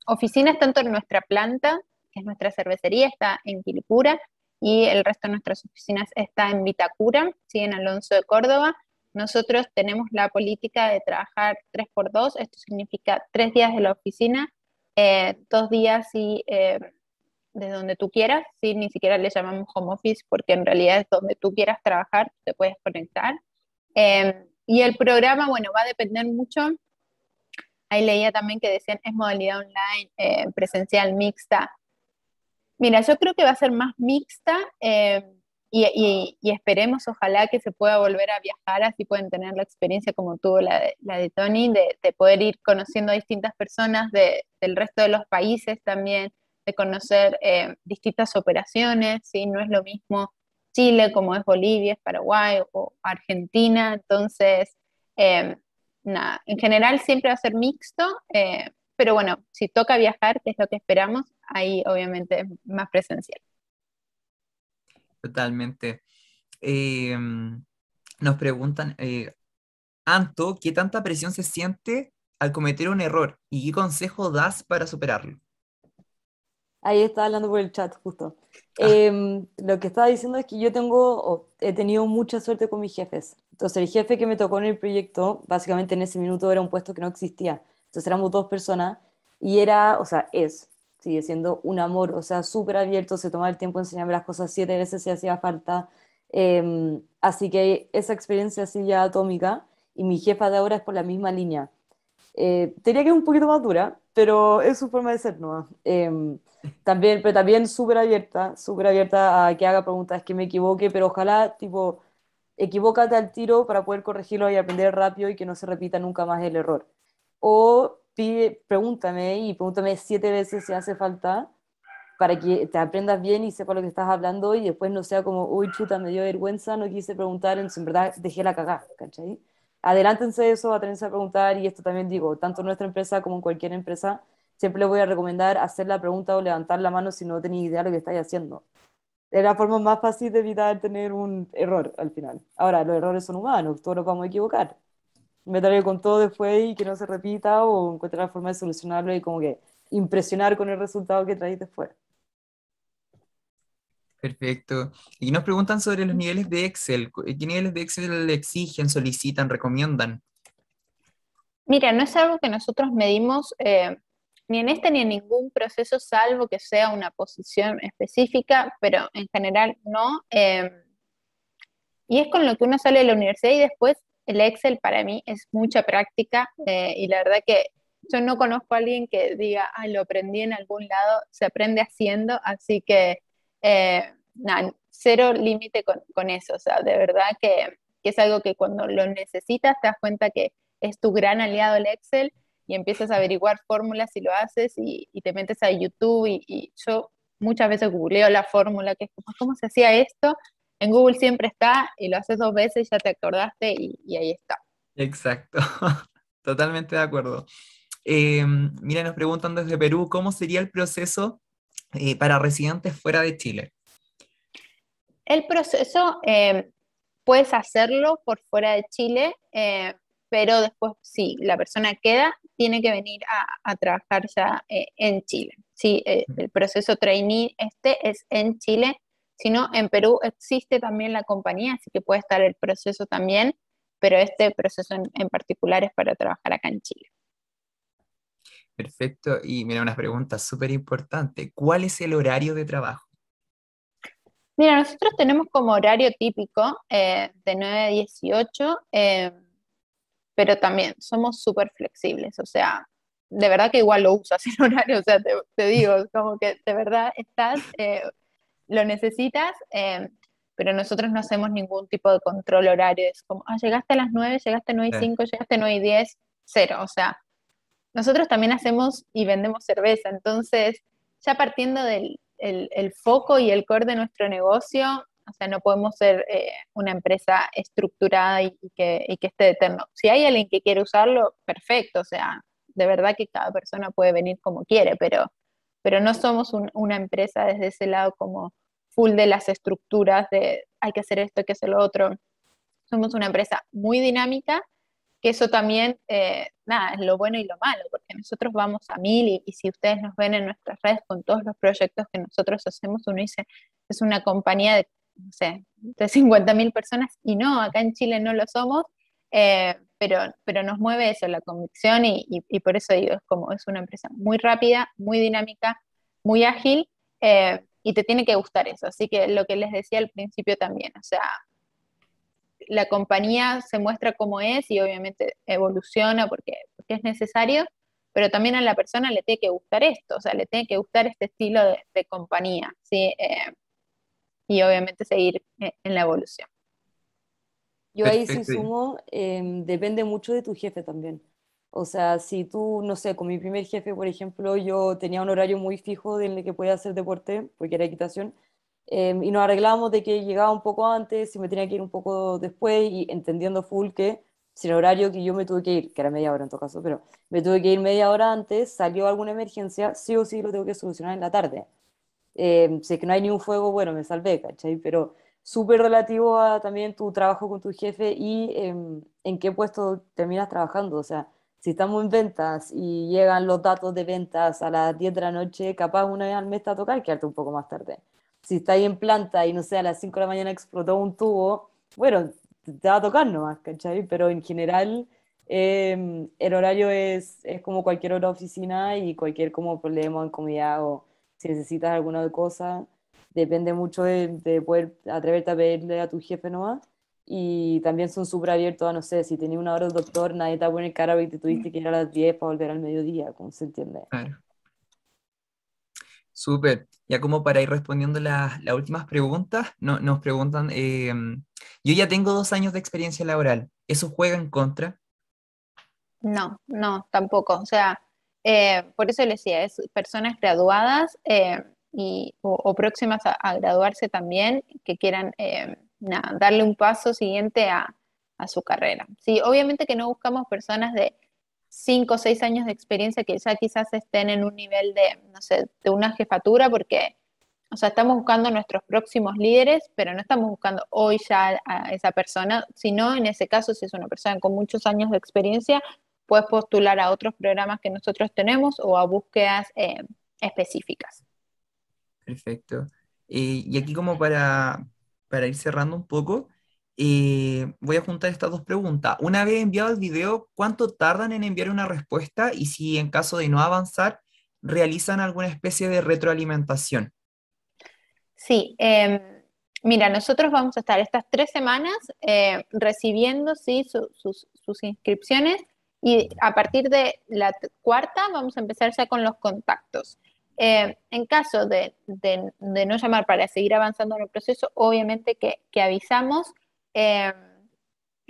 oficinas, tanto en nuestra planta, que es nuestra cervecería, está en Quilicura, y el resto de nuestras oficinas está en Vitacura, ¿sí? en Alonso de Córdoba, nosotros tenemos la política de trabajar 3 por 2, esto significa tres días de la oficina, eh, dos días y, eh, de donde tú quieras, ¿sí? ni siquiera le llamamos home office porque en realidad es donde tú quieras trabajar, te puedes conectar. Em, y el programa, bueno, va a depender mucho. Ahí leía también que decían es modalidad online, eh, presencial, mixta. Mira, yo creo que va a ser más mixta. Y, esperemos, ojalá que se pueda volver a viajar, así pueden tener la experiencia como tuvo la de, la de Tony, de, poder ir conociendo a distintas personas del resto de los países también, de conocer eh, distintas operaciones, ¿sí? no es lo mismo Chile como es Bolivia, es Paraguay o Argentina, entonces, eh, nada, en general siempre va a ser mixto, eh, pero bueno, si toca viajar, que es lo que esperamos, ahí obviamente es más presencial. Totalmente. Eh, nos preguntan, eh, Anto, ¿qué tanta presión se siente al cometer un error y qué consejo das para superarlo? Ahí está hablando por el chat, justo. Ah. Em, lo que estaba diciendo es que yo tengo, he tenido mucha suerte con mis jefes. Entonces, el jefe que me tocó en el proyecto, básicamente en ese minuto era un puesto que no existía. Entonces, éramos dos personas y era, o sea, es sigue siendo un amor, o sea, súper abierto, se toma el tiempo de enseñarme las cosas siete veces si hacía falta. Em, así que esa experiencia así ya atómica, y mi jefa de ahora es por la misma línea. Eh, tenía que ir un poquito más dura, pero es su forma de ser, ¿no? Em, también, pero también súper abierta, súper abierta a que haga preguntas, que me equivoque, pero ojalá, tipo, equivócate al tiro para poder corregirlo y aprender rápido y que no se repita nunca más el error. O pide, pregúntame y pregúntame siete veces si hace falta para que te aprendas bien y sepas lo que estás hablando y después no sea como, uy, chuta, me dio vergüenza, no quise preguntar, en verdad dejé la cagada, ¿cachai? Adelántense eso, atrévense a preguntar y esto también digo, tanto en nuestra empresa como en cualquier empresa, siempre les voy a recomendar hacer la pregunta o levantar la mano si no tenéis idea de lo que estáis haciendo. Es la forma más fácil de evitar tener un error al final. Ahora, los errores son humanos, todos nos vamos a equivocar meterle con todo después y que no se repita o encontrar la forma de solucionarlo y como que impresionar con el resultado que traéis después. Perfecto. Y nos preguntan sobre los niveles de Excel. ¿Qué niveles de Excel exigen, solicitan, recomiendan? Mira, no es algo que nosotros medimos eh, ni en este ni en ningún proceso, salvo que sea una posición específica, pero en general no. Eh, y es con lo que uno sale de la universidad y después el Excel para mí es mucha práctica eh, y la verdad que yo no conozco a alguien que diga, ah, lo aprendí en algún lado, se aprende haciendo, así que eh, cero límite con, eso, o sea, de verdad que, es algo que cuando lo necesitas te das cuenta que es tu gran aliado el Excel y empiezas a averiguar fórmulas y lo haces y, te metes a YouTube y, yo muchas veces googleo la fórmula, que es como, ¿cómo se hacía esto? En Google siempre está y lo haces dos veces ya te acordaste y, ahí está. Exacto, totalmente de acuerdo. Eh, mira, nos preguntan desde Perú, ¿cómo sería el proceso eh, para residentes fuera de Chile? El proceso eh, puedes hacerlo por fuera de Chile, pero después, si la persona queda, tiene que venir a, trabajar ya en Chile. Sí, el proceso trainee este es en Chile sino en Perú existe también la compañía, así que puede estar el proceso también, pero este proceso en, particular es para trabajar acá en Chile. Perfecto, y mira, una pregunta súper importante, ¿cuál es el horario de trabajo? Mira, nosotros tenemos como horario típico eh, de 9 a 18, eh, pero también somos súper flexibles, o sea, de verdad que igual lo usas el horario, o sea, te, digo, como que de verdad estás, eh, lo necesitas, pero nosotros no hacemos ningún tipo de control horario, es como, ah, llegaste a las 9, llegaste a 9 y 5, llegaste a 9 y 10, cero, o sea, nosotros también hacemos y vendemos cerveza, entonces, ya partiendo del, el, foco y el core de nuestro negocio, o sea, no podemos ser eh, una empresa estructurada y, que, y, que, esté eterno. Si hay alguien que quiere usarlo, perfecto, o sea, de verdad que cada persona puede venir como quiere, pero, pero no somos una empresa desde ese lado como full de las estructuras de hay que hacer esto, hay que hacer lo otro. Somos una empresa muy dinámica que eso también, eh, nada, es lo bueno y lo malo, porque nosotros vamos a mil y, si ustedes nos ven en nuestras redes con todos los proyectos que nosotros hacemos, uno dice, es una compañía de, no sé, de 50 mil personas y no, acá en Chile no lo somos, eh, pero, pero nos mueve eso, la convicción y, y, por eso digo, es como, es una empresa muy rápida, muy dinámica, muy ágil. Eh, y te tiene que gustar eso. Así que lo que les decía al principio también, o sea, la compañía se muestra como es y obviamente evoluciona porque, es necesario, pero también a la persona le tiene que gustar esto, o sea, le tiene que gustar este estilo de, compañía, ¿sí? Eh, y obviamente seguir en la evolución. Yo ahí sí sumo, em, depende mucho de tu jefe también. O sea, si tú, no sé, con mi primer jefe, por ejemplo, yo tenía un horario muy fijo en el que podía hacer deporte, porque era equitación, Em, y nos arreglamos de que llegaba un poco antes y me tenía que ir un poco después y entendiendo full que si el horario que yo me tuve que ir, que era media hora en todo caso, pero me tuve que ir media hora antes, salió alguna emergencia, sí o sí lo tengo que solucionar en la tarde. Eh, si es que no hay ni un fuego, bueno, me salvé, ¿cachai? Pero súper relativo a también tu trabajo con tu jefe y em, en qué puesto terminas trabajando. O sea, si estamos en ventas y llegan los datos de ventas a las 10 de la noche, capaz una vez al mes te va a tocar quedarte un poco más tarde si está ahí en planta y no sé, a las 5 de la mañana explotó un tubo, bueno, te va a tocar nomás, ¿cachai? Pero en general em, el horario es, es como cualquier otra oficina y cualquier como problema en comida o si necesitas alguna cosa, depende mucho de, de poder atreverte a pedirle a tu jefe nomás. Y también son súper abiertos a, no sé, si tenías una hora del doctor, nadie te va a poner cara y te tuviste que ir a las 10 para volver al mediodía, como se entiende. Claro. Súper. Ya como para ir respondiendo las últimas preguntas, nos preguntan, em, yo ya tengo dos años de experiencia laboral, ¿eso juega en contra? No, no, tampoco. O sea, eh, por eso les decía, es personas graduadas eh, y, o, próximas a, graduarse también que quieran eh, darle un paso siguiente a, a su carrera. Sí, obviamente que no buscamos personas de cinco o seis años de experiencia que ya quizás estén en un nivel de, no sé, de una jefatura, porque, o sea, estamos buscando nuestros próximos líderes, pero no estamos buscando hoy ya a esa persona, sino en ese caso, si es una persona con muchos años de experiencia, puedes postular a otros programas que nosotros tenemos o a búsquedas eh, específicas. Perfecto. y aquí como para, para ir cerrando un poco, eh, voy a juntar estas dos preguntas. Una vez enviado el video, ¿cuánto tardan en enviar una respuesta? Y si en caso de no avanzar, realizan alguna especie de retroalimentación. Sí, em, mira, nosotros vamos a estar estas tres semanas eh, recibiendo ¿sí? sus, inscripciones y a partir de la cuarta vamos a empezar ya con los contactos. Eh, en caso de, no llamar para seguir avanzando en el proceso, obviamente que, que avisamos Em,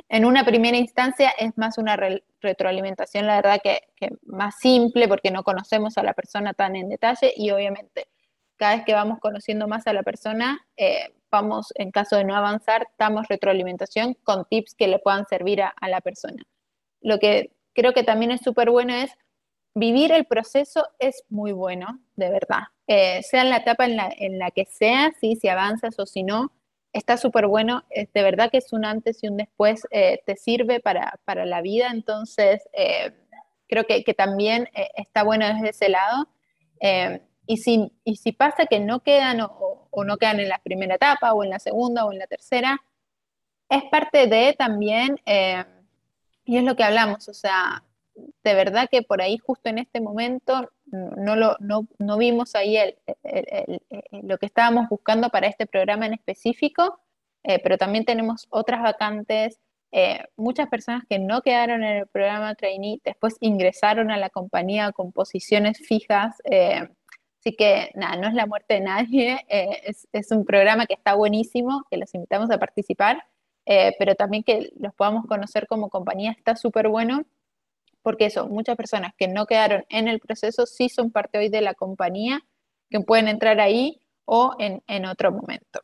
en una primera instancia es más una retroalimentación, la verdad que, más simple porque no conocemos a la persona tan en detalle y obviamente cada vez que vamos conociendo más a la persona, eh, vamos, en caso de no avanzar, damos retroalimentación con tips que le puedan servir a, la persona. Lo que creo que también es súper bueno es vivir el proceso es muy bueno, de verdad. Eh, sea en la etapa en la, en la que sea, si avanzas o si no, está súper bueno, de verdad que es un antes y un después, eh, te sirve para, la vida, entonces eh, creo que, también eh, está bueno desde ese lado. y si, y si pasa que no quedan o, no quedan en la primera etapa o en la segunda o en la tercera, es parte de también, eh, y es lo que hablamos, o sea, de verdad que por ahí justo en este momento no, lo, no, no vimos ahí lo que estábamos buscando para este programa en específico, eh, pero también tenemos otras vacantes, eh, muchas personas que no quedaron en el programa trainee, después ingresaron a la compañía con posiciones fijas. Eh, así que nada, no es la muerte de nadie, es, es, un programa que está buenísimo, que los invitamos a participar, pero también que los podamos conocer como compañía está súper bueno porque eso, muchas personas que no quedaron en el proceso sí son parte hoy de la compañía, que pueden entrar ahí o en, otro momento.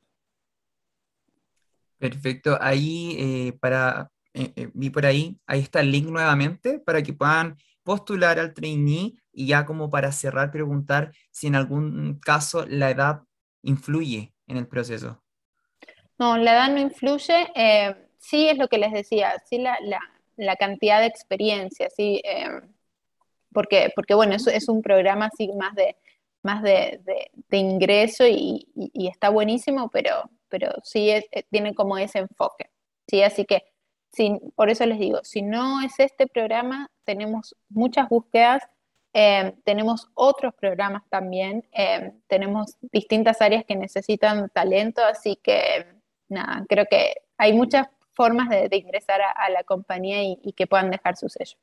Perfecto, ahí eh, para, eh, eh, vi por ahí, ahí está el link nuevamente para que puedan postular al trainee y ya como para cerrar preguntar si en algún caso la edad influye en el proceso. No, la edad no influye, sí es lo que les decía, sí la, la la cantidad de experiencia, ¿sí? Em, porque, porque, bueno, es, es un programa así más de, más de, ingreso y, está buenísimo, pero, pero sí eh, tiene como ese enfoque, ¿sí? Así que, por eso les digo, si no es este programa, tenemos muchas búsquedas, em, tenemos otros programas también, em, tenemos distintas áreas que necesitan talento, así que, nada, creo que hay muchas formas de, ingresar a, la compañía y, que puedan dejar su sello.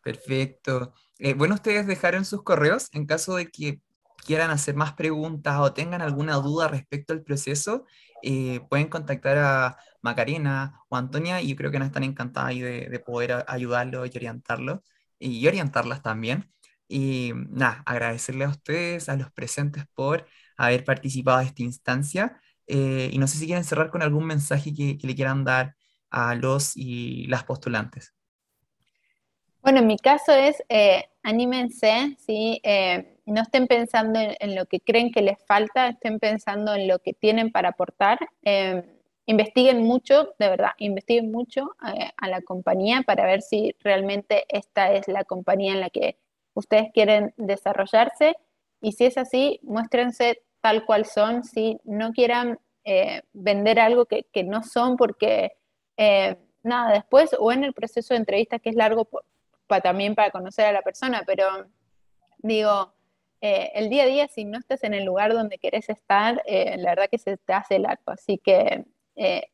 Perfecto. Eh, bueno, ustedes dejaron sus correos en caso de que quieran hacer más preguntas o tengan alguna duda respecto al proceso, eh, pueden contactar a Macarena o Antonia y yo creo que nos están encantadas de, de poder ayudarlos y orientarlos y orientarlas también. Y nada, agradecerle a ustedes, a los presentes por haber participado en esta instancia eh, y no sé si quieren cerrar con algún mensaje que, le quieran dar a los y las postulantes. Bueno, en mi caso es, eh, anímense, ¿sí? Eh, no estén pensando en, lo que creen que les falta, estén pensando en lo que tienen para aportar. investiguen mucho, de verdad, investiguen mucho a la compañía para ver si realmente esta es la compañía en la que ustedes quieren desarrollarse. Y si es así, muéstrense tal cual son, si no quieran eh, vender algo que, no son porque, eh, nada, después o en el proceso de entrevista que es largo para, también para conocer a la persona, pero digo, eh, el día a día si no estás en el lugar donde querés estar, la verdad que se te hace largo, así que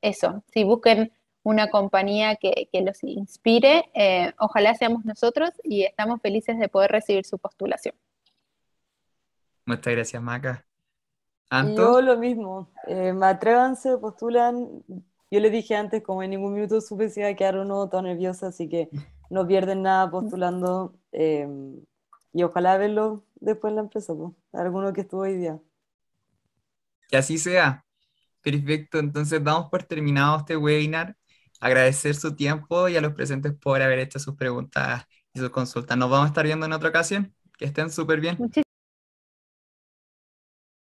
eso, si busquen una compañía que, que los inspire, ojalá seamos nosotros y estamos felices de poder recibir su postulación. Muchas gracias, Maca. Yo lo mismo, eh, atrévanse, postulan. Yo les dije antes, como en ningún minuto supe si iba a quedar o no, todo nerviosa, así que no pierden nada postulando. Eh, y ojalá verlo después en la empresa, pues, alguno que estuvo hoy día. Que así sea. Perfecto, entonces damos por terminado este webinar. Agradecer su tiempo y a los presentes por haber hecho sus preguntas y sus consultas. Nos vamos a estar viendo en otra ocasión. Que estén súper bien.